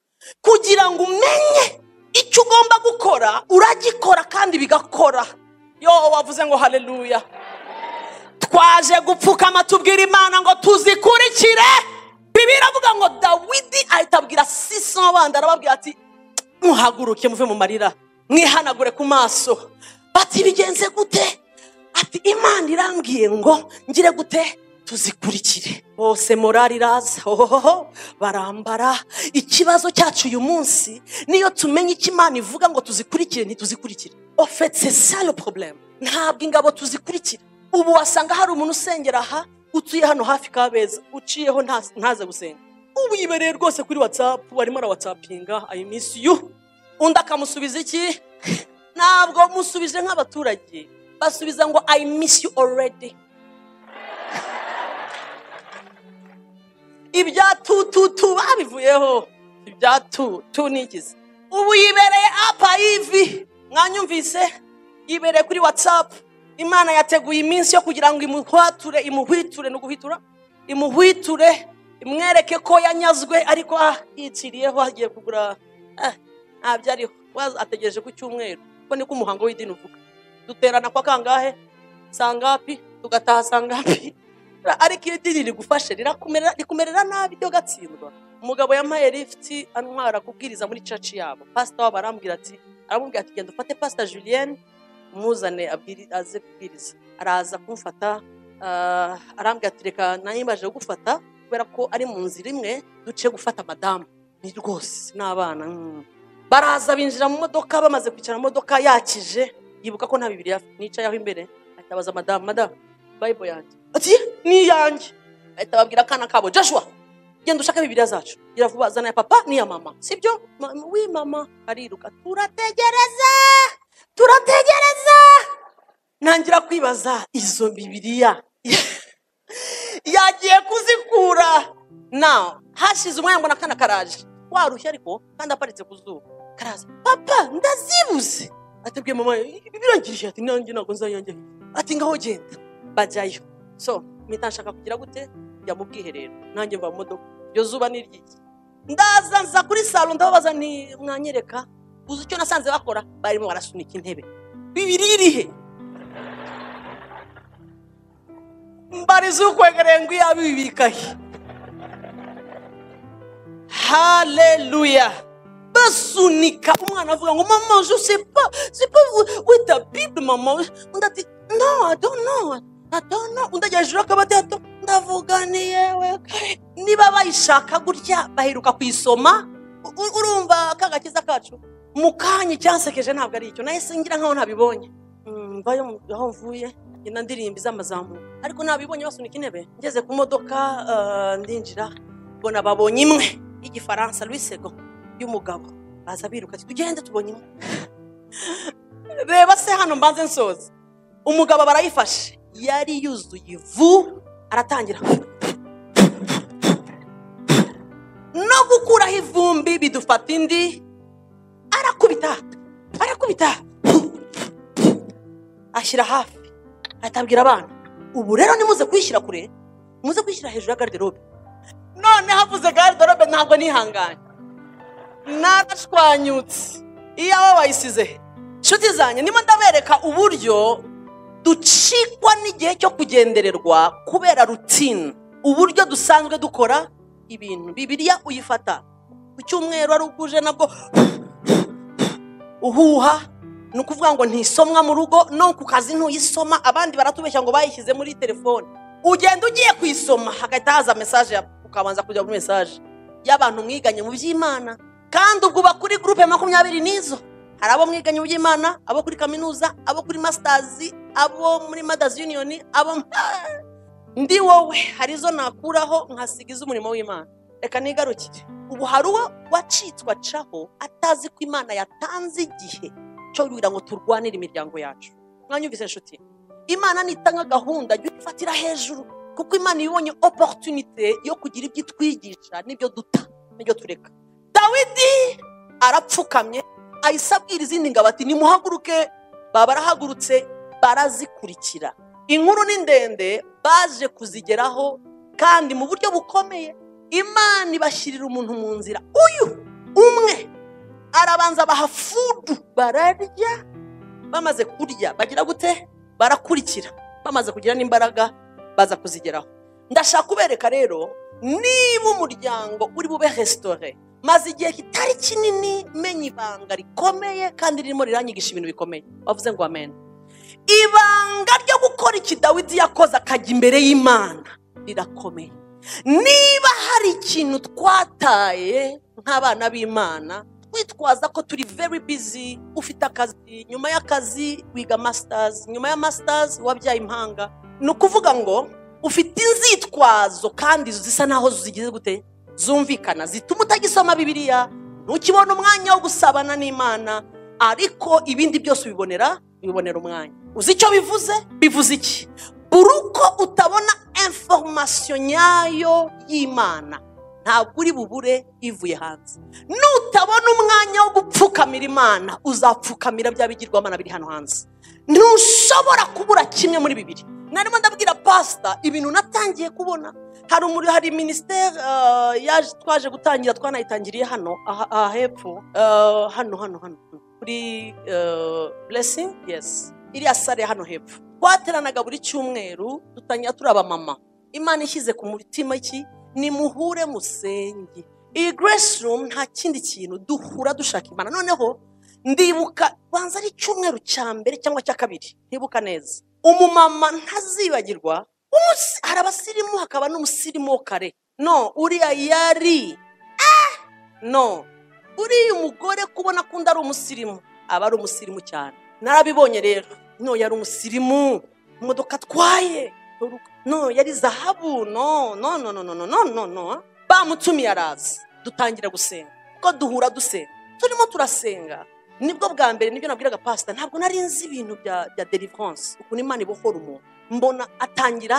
kugira ngo umenye icyo ugomba gukora uragikora kandi bigakora. Yo wavuze ngo haleluya. Twaje gupfukama tubwira imana ngo tuzikurikire. Bibi iravuga ngo dawidi ahita abwira sisa bandi arababwira ati muhaguruke muve mu marira. Mwihanagure ku maso. Bati bigenze gute? Ati imana irambwiye ngo ngire gute? Tuzikurikire. Bose morari iraza. Hohoho barambara. Ikibazo cyacu uyu munsi niyo tumenya icyo imana ivuga ngo tuzikurikire ntituzikurikire. Ofetse salo porobulemu ntabwo ingabo tuzikurikira ubu wasanga hari umuntu usengera aha utuye hano hafi kabeza uciyeho nta- ntaze gusenga. Ubu yibereye rwose kuri watsapu arimo arawatsapinga ayi misi yu undi akamusubiza iki? Ntabwo musubije nk'abaturage. Basubiza ngo i miss you already. Ibya tu tu tu babivuyeho. Ibya tu tu nigize. Ubu yibereye apa yivi. Mwanyumvise? Yibereye kuri watsapu imana yateguye iminsi yo kugira ngo imuhwature imuhwiture. Ni uguhwitura imuhwiture imwereke ko yanyazwe ariko ah yiciriyeho hagiye kugura ah, ntabyo ariho. Ategereje ku cyumweru ko niko umuhango w'idini uvuga? Duterana kwa kangahe? Sangapi tugataha sangapi ariko iyo idini rigufashe rikumerera nabi ryo gatsindwa. Umugabo yampaye lifuti antwara kubwiriza muri caci yabo. Pasita wabo arambwira ati aramubwira ati genda ufate pasita julienne umuzane aze kubwiriza. Araza kumfata ah, arambwira ati reka nanjye mbaje gufata kubera ko ari mu nzira imwe duce gufata madamu. Ni rwose n'abana. Baraza binjira mu modoka bamaze kwicara mu modoka yakije. Yibuka ko nta bibiri nicaye aho imbere. Ahita madamu madamu bayibo yanjye. Ati ni iyanjye ahita ababwira akana kabo joshua genda ushake bibiriya zacu. Gira vuba zana ya papa n'iya mama. Sibyo? Wi mama. Ariruka. Turategereza! Turategereza! Ntangira kwibaza izo bibiriya. Yagiye kuzikura. Na hashize umwanya mbona akana karaje. Warushye ariko kandi aparitse ku zuba karaza papa ndazibuze atebwiye mama birangirije ati nanjye ntabwo nzayanjye ati ngaho genda bajyayo so mpita nshaka kugira gute njya mu bwiherero nanjye mva mu modoka iryo zuba ni iry'iki ndaza nza kuri salo ndababaza nti mwanyereka uzi icyo nasanze bakora barimo barasunika intebe bibiri irihe mbariza ukwegereye ngo iyabe ibibikahe haleluya basunika umwana avuga ngo mama je sais pas c'est pas with the bible mama. Undi ati no i don't know. I don't know. Undi ajya hejuru akabati hato ndavuga ni yewe. Niba bayishaka gutya baheruka kuyisoma. Urumva ka gakiza kacu. Mu kanya icyansekeje ntabwo ari icyo. Nahise ngira nkaho ntabibonye Mm, mvayo mu- aho mvuye ngenda ndirimba iz'amazamuka ariko nabibonye basunika intebe. Ngeze ku modoka ah, ndinjira mbona babonye imwe. Y'igifaransa louisego y'umugabo baza biruka ati tugende tubonye imwe. Reba se hano mbanze nsoza umugabo barayifashe. Yari yuzuye ivu aratangira. No gukuraho ivumbi bidufata indi. Arakubita arakubita. Ashyira hafi. Ahita abwira abana. Ubu rero nimuze kuyishyira kure muze kuyishyira hejuru ya garderobe none havuze garderobe ntabwo nihanganye. Narashwanyutse. Iyawe wayisize he? inshuti zanjye ndimo ndabereka uburyo ducikwa n'igihe cyo kugendererwa kubera rutine uburyo dusanzwe dukora ibintu. Bibiriya uyifata. Ku cyumweru ari ubwo nabwo. Uhuha. Ni ukuvuga ngo ntisomwa mu rugo no ku kazi ntuyisoma. Abandi baratubeshya ngo bayishyize muri telefone. Ugenda ugiye kuyisoma. Hagahita haza mesaje ya- ukabanza kujya muri mesaje y'abantu mwiganye mu by'imana. Kandi ubwo uba kuri gurupe makumyabiri n'izo hari abo mwiganye mu by'imana abo kuri kaminuza abo kuri masitazi abo muri madazi yuniyoni abo ndi wowe. Hari izo nakuraho nkasiga iz'umurimo w'imana. Reka nigarukire. Ubu hari uwo wacitswe acaho atazi ko imana yatanze igihe cyo kugira ngo turwanire imiryango yacu. Mwanyumvise inshuti imana nitanga gahunda jya uyifatira hejuru. Kuko imana ibonye oporutunite yo kugira ibyo itwigisha n'ibyo duta n'ibyo tureka. Dawidi arapfukamye ahise abwira izindi ngabo ati nimuhaguruke. Baba barahagurutse barazikurikira. Inkuru ni ndende baje kuzigeraho kandi mu buryo bukomeye imana ibashyirira umuntu mu nzira. Uyu umwe arabanza baha fudu bararya bamaze kurya. Bagira gute? Barakurikira. Bamaze kugira n'imbaraga baza kuzigeraho ndashaka kubereka rero niba umuryango uri bube resitore maze igihe kitari kinini menya ibanga rikomeye kandi ririmo riranyigisha ibintu bikomeye. Bavuze ngo amen. Ibanga ryo gukora iki dawidi yakoze akajya imbere y'imana rirakomeye. Niba hari ikintu twataye nk'abana b'imana twitwaza ko turi very busy ufite akazi nyuma y'akazi wiga masters nyuma ya masters wabyaye impanga. Ni ukuvuga ngo ufite inzitwazo kandi zisa naho zigize gute? Zumvikana zituma utagisoma bibiliya ntukibona umwanya wo gusabana n'imana ariko ibindi byose ubibonera ubibonera umwanya. Uzi icyo bivuze? Bivuze iki? Buri uko utabona informasiyo nyayo y'imana ntabwo uri bubure ivuye hanze. Nutabona umwanya wo gupfukamira imana uzapfukamira bya bigirwamana biri hano hanze. Ntushobora kubura kimwe muri bibiri. Narimo ndabwira pasita ibintu natangiye kubona. Hari umuri hari minisiteri eh, yaje twaje gutangira twanayitangiriye hano. Aha hepfo. Eh, hano hano hano. Kuri buresingi yesi iriya sare hano hepfo. Twateranaga buri cyumweru dutangira turi abamama imana ishyize ku mutima iki? Nimuhure musenge iyi grace room nta kindi kintu duhura dushaka imana. Noneho ndibuka banza ari icyumweru cya mbere cyangwa cya kabiri. Ntibuka neza. Umumama ntazibagirwa. Hari abasirimu hakaba n'umusirimu kare. No uriya yari. Ah! no. Uriya umugore kubona ko undi ari umusirimu. Aba ari umusirimu cyane. Narabibonye rero. No yari umusirimu. Imodoka atwaye. No yari zahabu. No no no no no no no no no. Bamutumiye araza dutangira gusenga. Kuko duhura dusenga turimo turasenga. Nibwo bwa mbere nibyo nabwiraga pasita ntabwo nari nzi ibintu bya deliverance. Ukuntu imana ibohora umuntu. Mbona atangira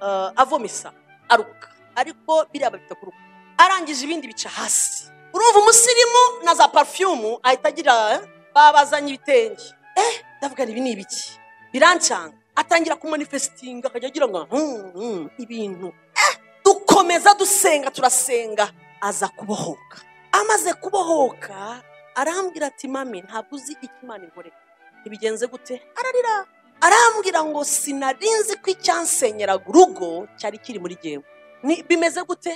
avomesa avomisa aruka. Ariko biriya babita kuruka. Arangije ibindi bica hasi. Urumva umusirimu na za parfiyumu ahita agira eh, babazanye ibitenge. Eh ndavuga ibi ni ibiki? Birancanga. Atangira kumanifesitinga akajya agira ngo "Hmm, hmm, ibintu. Eh dukomeza dusenga turasenga. Aza kubohoka. Amaze kubohoka arambwira ati mami ntabwo uzi icyo imana inkorera ntibigenze gute? Ararira. Arambwira ngo sinarinzi ko icyansenyeraga urugo cyari kiri muri jyewe. Ni- bimeze gute?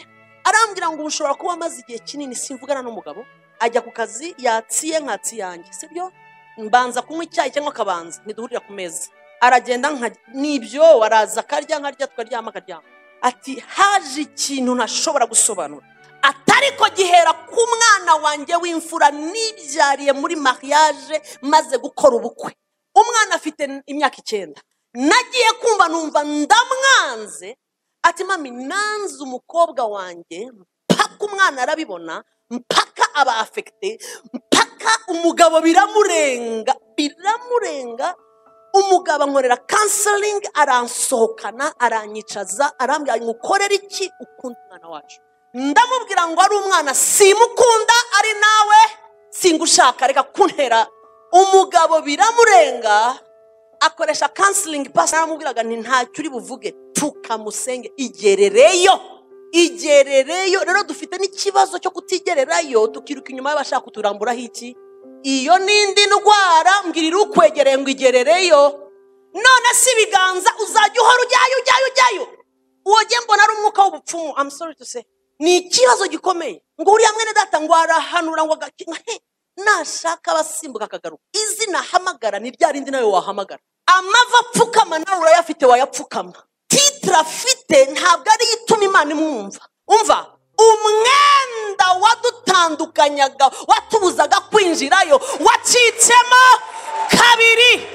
Arambwira ngo ushobora kuba amaze igihe kinini simvugana n'umugabo ajya ku kazi yatsiye yanjye. Sibyo? Mbanza kunywa icyayi cyangwa akabanza. Ntiduhurira ku meza. Aragenda ni byo araza akarya nkarya tukaryama akaryama. Ati haje ikintu ntashobora gusobanura. Atariko gihera ku mwana wanjye w'imfura nibyariye muri mariage maze gukora ubukwe. Umwana afite imyaka icyenda. Nagiye kumva numva ndamwanze ati mami nanze umukobwa wanjye mpaka umwana arabibona mpaka aba afekite mpaka umugabo biramurenga biramurenga. Umugabo ankorera kanselingi aransohokana aranyicaza arambwira ngo ukorere iki ukunda umwana wacu? Ndamubwira ngo ari umwana simukunda ari nawe singushaka. Reka kuntera. Umugabo biramurenga akoresha kanselingi pasi naramubwiraga nti ntacyo uri buvuge. Tukamusenge igerereyo igerereyo rero dufite n'ikibazo cyo kutigererayo. Tukiruka inyuma y'abashaka kuturamburaho iki? Iyo n'indi ndwara mbwirira ukwegereye ngo igerereyo. None si ibiganza uzajya uhora ujyayo ujyayo ujyayo. Uwo mbona ari umwuka w'ubupfumu. To say. Ni ikibazo gikomeye. Ngo uriya mwene data ngo arahanura ngo agakinga he? Nashaka abasimbuka akagaruka. Izina ahamagara ni rya rindi nawe wahamagara? Amava apfukama nawe urayafite wayapfukama. Titire afite ntabwo ariyo ituma imana imwumva. Umva? Umwenda wadutandukanyaga watubuzaga kwinjirayo wacitsemo kabiri.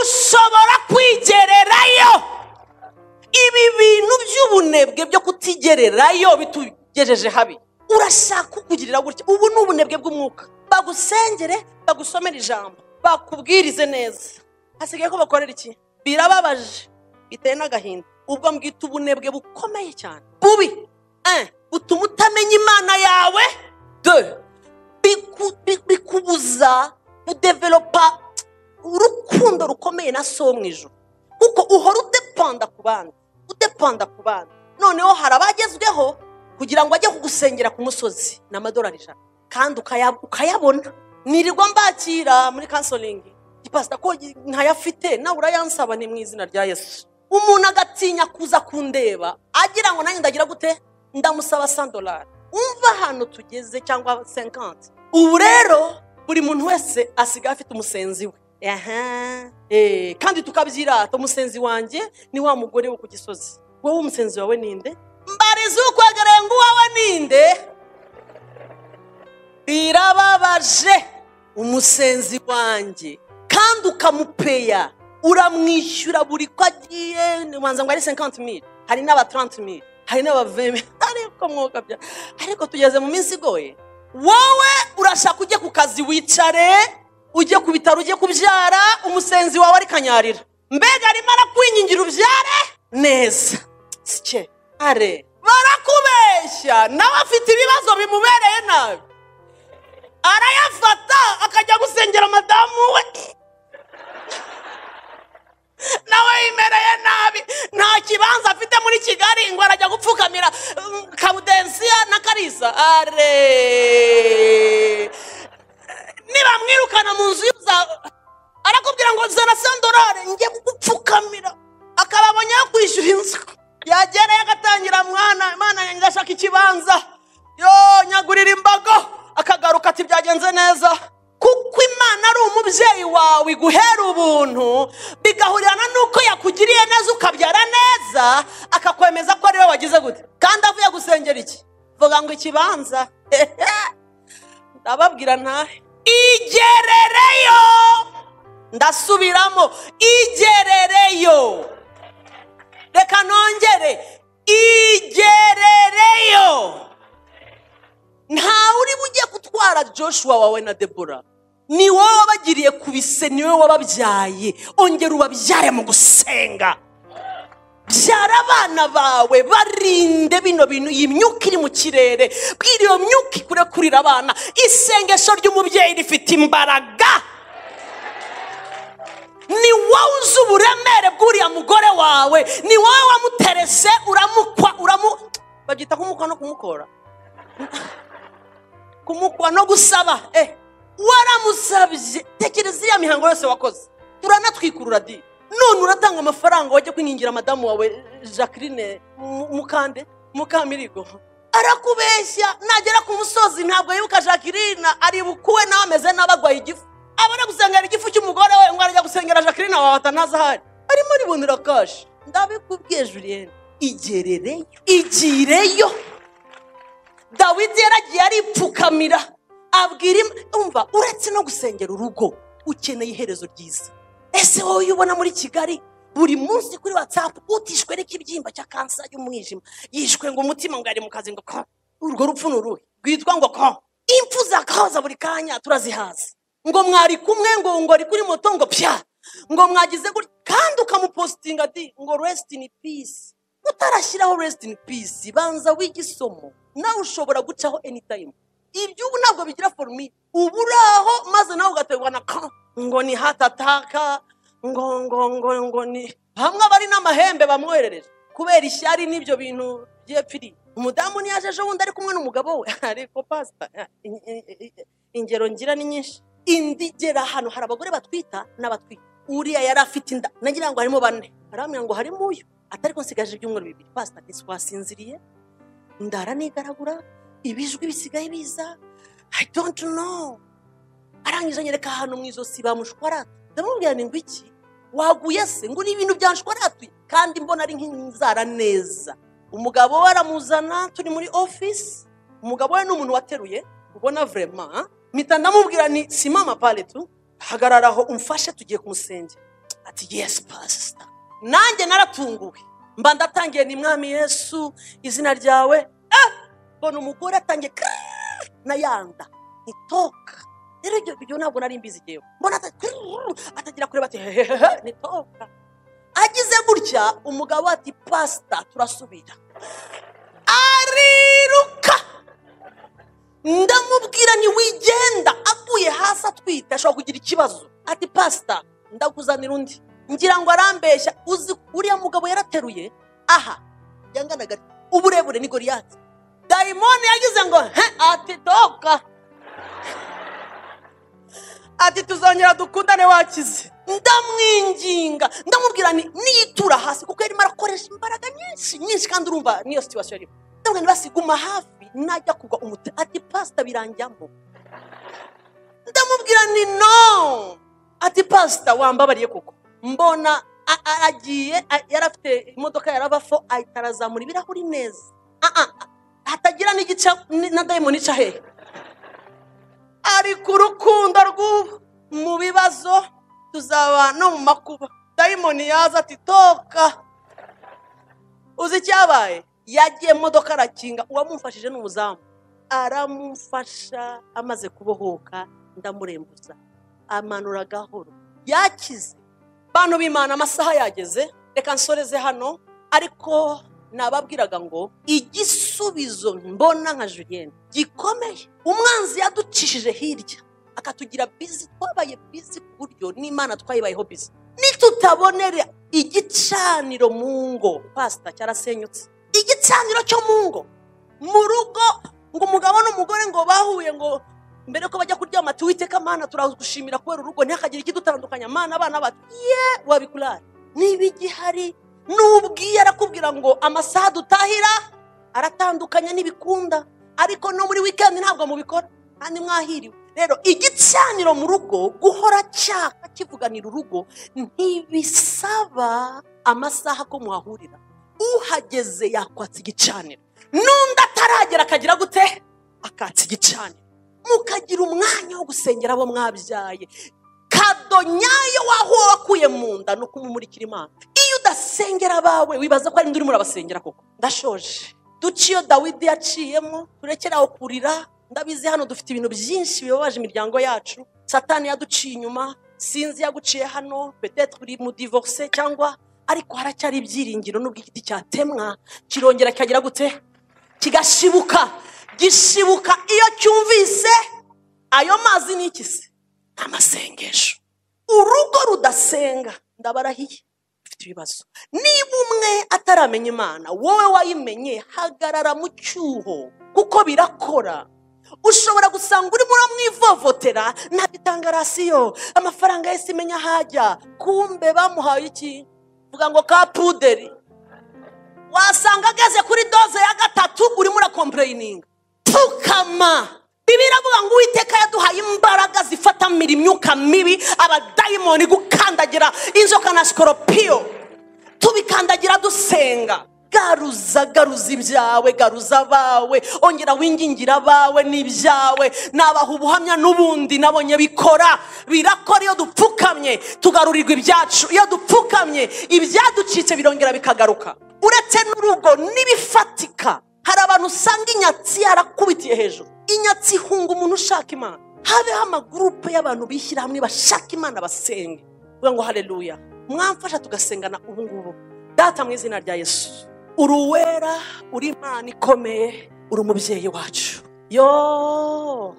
Ushobora kwigererayo. Ibi bintu by'ubunebwe byo kutigererayo bitugejeje habi. Urashaka kukugirira gutya? Ubu ni ubunebwe bw'umwuka. Bagusengere bagusomere ijambo. Bakubwirize neza. Hasigaye ko bakorera iki? Birababaje. Biteye n'agahinda. Ubwo mbwita ubunebwe bukomeye cyane. Bubi. Un, butuma utamenya imana yawe. De. Biku- bi- bikubuza kudevelopa urukundo rukomeye na so mu ijoro kuko uhora udepanda ku bandi. Udepanda ku bandi noneho hari abagezweho kugira ngo ajye kugusengera ku musozi ni amadolari ijana. Kandi ukaya- ukayabona. Nirirwa mbakira muri kansoringi gipasita ko ntayafite nawe urayansaba ni mu izina rya yesu. Umuntu agatinya kuza kundeba agira ngo nanjye ndagira gute? Ndamusaba sandolari umva ahantu tugeze cyangwa senkanti ubu rero buri muntu wese asigaye afite umusenzi we. Kandi tukabyirata umusenzi wanjye ni wa mugore wo ku gisozi. Wowe umusenzi wawe ninde mbariza ukwegereye ngo uwawe ninde birababaje umusenzi wanjye. Kandi ukamupeya uramwishyura buri ko agiye. Ubanza ngo ari 50 mili hari n'aba 30 mili hari n'aba 20 mili ariko mwuka bya ariko tugeze mu minsi igoye. Wowe urashaka ujye ku kazi wicare? Ujye ku bitaro ujye kubyara umusenzi wawe ari kanyarira. Mbega arimo arakwingingira ubyare? Neza. Sike are. Barakubeshya. Nawe afite ibibazo bimubereye nabi. Arayafata akajya gusengera madamu we. Nawe yimereye nabi. Nta kibanza afite muri kigali ngo arajya gupfukamira mm, kabudensiya na karisa are. Nibamwirukana mu nzu y'uza arakubwira ngo zana sandorare njye kugupfukamira akaba abonye yo kwishyura inzu. Yagereye agatangira mwana imana ndashaka ikibanza. Yo nyagurira imbago. Akagaruka ati byagenze neza. Kuko imana ari umubyeyi wawe iguhera ubuntu bigahurirana n'uko yakugiriye neza ukabyara neza akakwemeza ko ari we wagize gute. Kandi avuye gusengera iki? Vuga ngo ikibanza. Ndababwira ntahe. Igerereyo. Ndasubiramo. Igerereyo. Reka nongere. Igerereyo. Ntawe uri bujye gutwara joshua wawe na debora ni wowe wabagiriye ku bise ni wowe wababyaye. Ongera ubabyare mu gusenga. Byara abana bawe barinde bino bintu iyi myuka iri mu kirere. Bwira iyo myuka ikure kurira abana isengesho ry'umubyeyi rifite imbaraga. Ni wowe uzi uburemere bw'uriya mugore wawe ni wowe wamuterese uramukwa uramu babyita kumukwa no kumukora. Kumukwa no gusaba eh waramusabye tekereza iriya mihango yose wakoze. Turanatwikurura di. None uratanga amafaranga wajya kwingingira madamu wawe jacqueline Mu- mukande mukamirigo. Arakubeshya nagera ku musozi ntabwo yibuka jacqueline aribuka uwe nawe ameze nabi agwaye igifu abona gusengera igifu cy'umugore we ngo arajya gusengera jacqueline wawe atanazi ahari arimo aribonera kashi ndabikubwiye julienne igerereyo. Igireyo. Dawidi yaragiye aripfukamira. Abwira uretse no gusengera urugo ukeneye iherezo ryiza. Ese wowe iyo ubona muri kigali buri munsi kuri watsapu utishwe n'ikibyimba cya kansa y'umwijima. Yishwe ngo umutima ngo ari mu kazi ngo ko urwo rupfu ni uruhe? Rwitwa ngo ko impfu zakaza buri kanya turazihaza ngo mwari kumwe ngo ngo ari kuri moto ngo pya. Ngo mwagize gutya kandi ukamupositinga ati ngo resiti ini pisi utarashyiraho resiti ini pisi banza wige isomo nawe ushobora gucaho enitayimu ibyo ubu ntabwo bigira forumi uba uri aho maze nawe ugaterwa na ngo ni hatataka ngo ngo ngo ngo ni hamwe abari n'amahembe bamwoherereje. Kubera ishyari n'ibyo bintu byepfiri umudamu niyaje ejo bundi ari kumwe n'umugabo we. Ariko pasita ingero ngira ni nyinshi. Indi igera hano hari abagore batwita n'abatwita uriya yari afite inda. Nagira ngo harimo bane. Arambwira ngo harimo uyu. Atari ko nsigaje ibyumweru bibiri. Pasita ntitwasinziriye ndara nigaragura. Ibijwi bisigaye biza. I don't know. Arangije anyereka ahantu mu izosi bamushwarata ndamubwira ni iki? Waguye se? Ngo ni ibintu byanshwaratuye kandi mbona ari nk'inzara neza. Umugabo we aramuzana turi muri ofisi umugabo we ni umuntu wateruye ubona vrema mpita ndamubwira ni si mama pale tu? Hagarara aho umfashe tugiye kumusengera ati yesi pasita nanjye naratunguwe. Mba ndatangiye ni mwami yesu izina ryawe eh mbona umugore atangiye krrrr, na yanda nitoka. Rero ibyo ntabwo nari mbizi igihe mbona atagira kureba ati hehehe nitoka. Agize gutya umugabo ati pasita turasubira. Ariruka. Ndamubwira ntiwigenda aguye hasi atwite ashobora kugira ikibazo. Ati pasita ndakuzanira undi. Ngira ngo arambeshya. Uzi uriya mugabo yarateruye? Aha. Yanganaga uburebure ni goriyati dayimoni yagize ngo he ati doka ati tuzongera dukundane wakize. Ndamwinginga ndamubwira ni niyitura hasi kuko yarimo arakoresha imbaraga nyinshi nyinshi kandi urumva niyo situwasiyo arimo ndamubwira nibasiguma hafi najya kugwa umuti ati pasita biranjyamo ndamubwira ni no. Ati pasita wambabariye koko. Mbona aragiye yari afite imodoka yarabafo ahita arazamura ibirahuri neza. Hatagira n'igice ni- na dayimoni ica hehe ari ku rukundo rw'ubu mu bibazo tuzaba no mu makuba dayimoni yaza ati toka uzi icyabaye yagiye mu modoka arakinga uwamumfashije ni umuzamu aramufasha amaze kubohoka ndamurembuza amanura gahoro yakize bantu b'imana amasaha yageze reka nsoreze hano ariko nababwiraga ngo igisubizo mbona nka julienne gikomeye. Umwanzi yaducishije hirya akatugira bizi twabaye bizi ku buryo n'imana twayibayeho bizi nitutabonera igicaniro mu ngo pasita cyarasenyutse. Igicaniro cyo mu ngo. Mu rugo ngo umugabo n'umugore ngo bahuye ngo mbere ko bajya kuryama ati witeka mana turagushimira kubera urugo ntihakagire ikidutandukanya mana abana bati ye wabikurara niba igihari n'ubwiye arakubwira ngo amasaha dutahira aratandukanye ntibikunda ariko no muri wikendi ntabwo mubikora. Kandi mwahiriwe. Rero igicaniro mu rugo guhora cyaka kivuganira urugo ntibisaba amasaha ko muhahurira uhageze yakwatsa igicaniro n'undi ataragera akagira gute? Akatsa igicaniro mukagira umwanya wo gusengera abo mwabyaye. Kado nyayo waho wakuye mu nda ni ukumumurikira imana. Iyo udasengera abawe wibaza ko ari ndi urimo urabasengera koko? Ndashoje. Duce iyo dawidi yaciyemo turekere aho kurira. Ndabizi hano dufite ibintu byinshi bibabaje imiryango yacu. Satani yaduciye inyuma sinzi yaguciye hano petete uri mu divorce cyangwa ariko haracyari ibyiringiro nubwo igiti cyatemwa kirongera kikagira gute? Kigashibuka. Gishibuka. Iyo cyumvise ayo mazi ni iki se? Ni amasengesho. Urugo rudasenga. Ndabarahiye ibibazo niba umwe ataramenya imana wowe wayimenye hagarara mu cyuho kuko birakora. Ushobora gusanga urimo uramwivovotera nta gitangarasiyo amafaranga yose imenya ahajya kumbe bamuhaye iki? Vuga ngo ka puderi. Wasanga ageze kuri doze ya gatatu urimo urakompureyininga pfukama! Bibiliya iravuga ngo uwiteka yaduhaye imbaraga zifatamira imyuka mibi abadayimoni gukandagira inzoka na sikoropiyo tubikandagira dusenga. Garuza garuza ibyawe garuza abawe. Ongera wingingira abawe n'ibyawe. Nabaha ubuhamya n'ubundi nabonye bikora. Birakora iyo dupfukamye tugarurirwa ibyacu. Iyo dupfukamye ibyaducitse birongera bikagaruka. Uretse n'urugo n'ibifatika. Hari abantu usanga inyatsi yarakubitiye hejuru. Inyatsi ihunga umuntu ushaka imana. Habeho amagurupe y'abantu bishyira hamwe bashaka imana basenge. Uvuga ngo hareruya mwamfasha tugasengana ubu ngubu. Data mu izina rya yesu. Uri uwera uri imana ikomeye uri umubyeyi wacu. Yo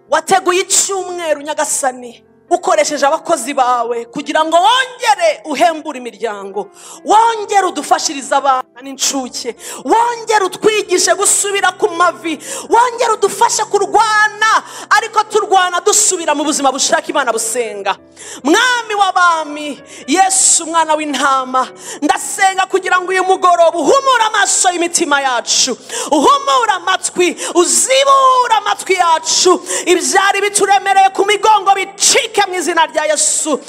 wateguye icyumweru nyagasani. Ukoresheje abakozi bawe kugira ngo wongere uhembure imiryango wongere udufashirize abana n'incuke wongere utwigishe gusubira ku mavi wongere udufashe kurwana ariko turwana dusubira mu buzima bushaka imana busenga. Mwami w'abami yesu umwana w'intama ndasenga kugira ngo uyu mugoroba uhumure amaso y'imitima yacu uhumure amatwi uzibure amatwi yacu. Ibyari bituremereye ku migongo bicike mu izina rya yesu.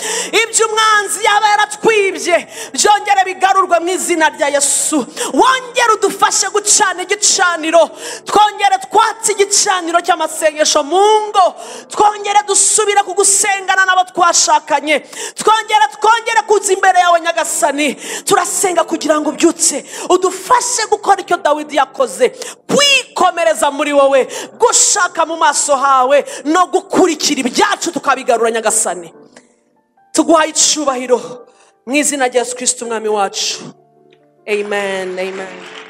Ibyo umwanzi yaba yaratwibye byongere bigarurwe mu izina rya yesu. Wongere udufashe gucana igicaniro. Twongere twatse igicaniro cy'amasengesho mu ngo. Twongere dusubire ku gusengana n'abo twashakanye. Twongere twongere kuza imbere yawe nyagasani. Turasenga kugira ngo ubyutse. Udufashe gukora icyo dawidi yakoze. Kwikomereza muri wowe gushaka mu maso hawe no gukurikira ibyacu tukabigarura nyagasani. Tuguhaye icyubahiro mu izina rya yesu kirisiti umwami wacu. Amen amen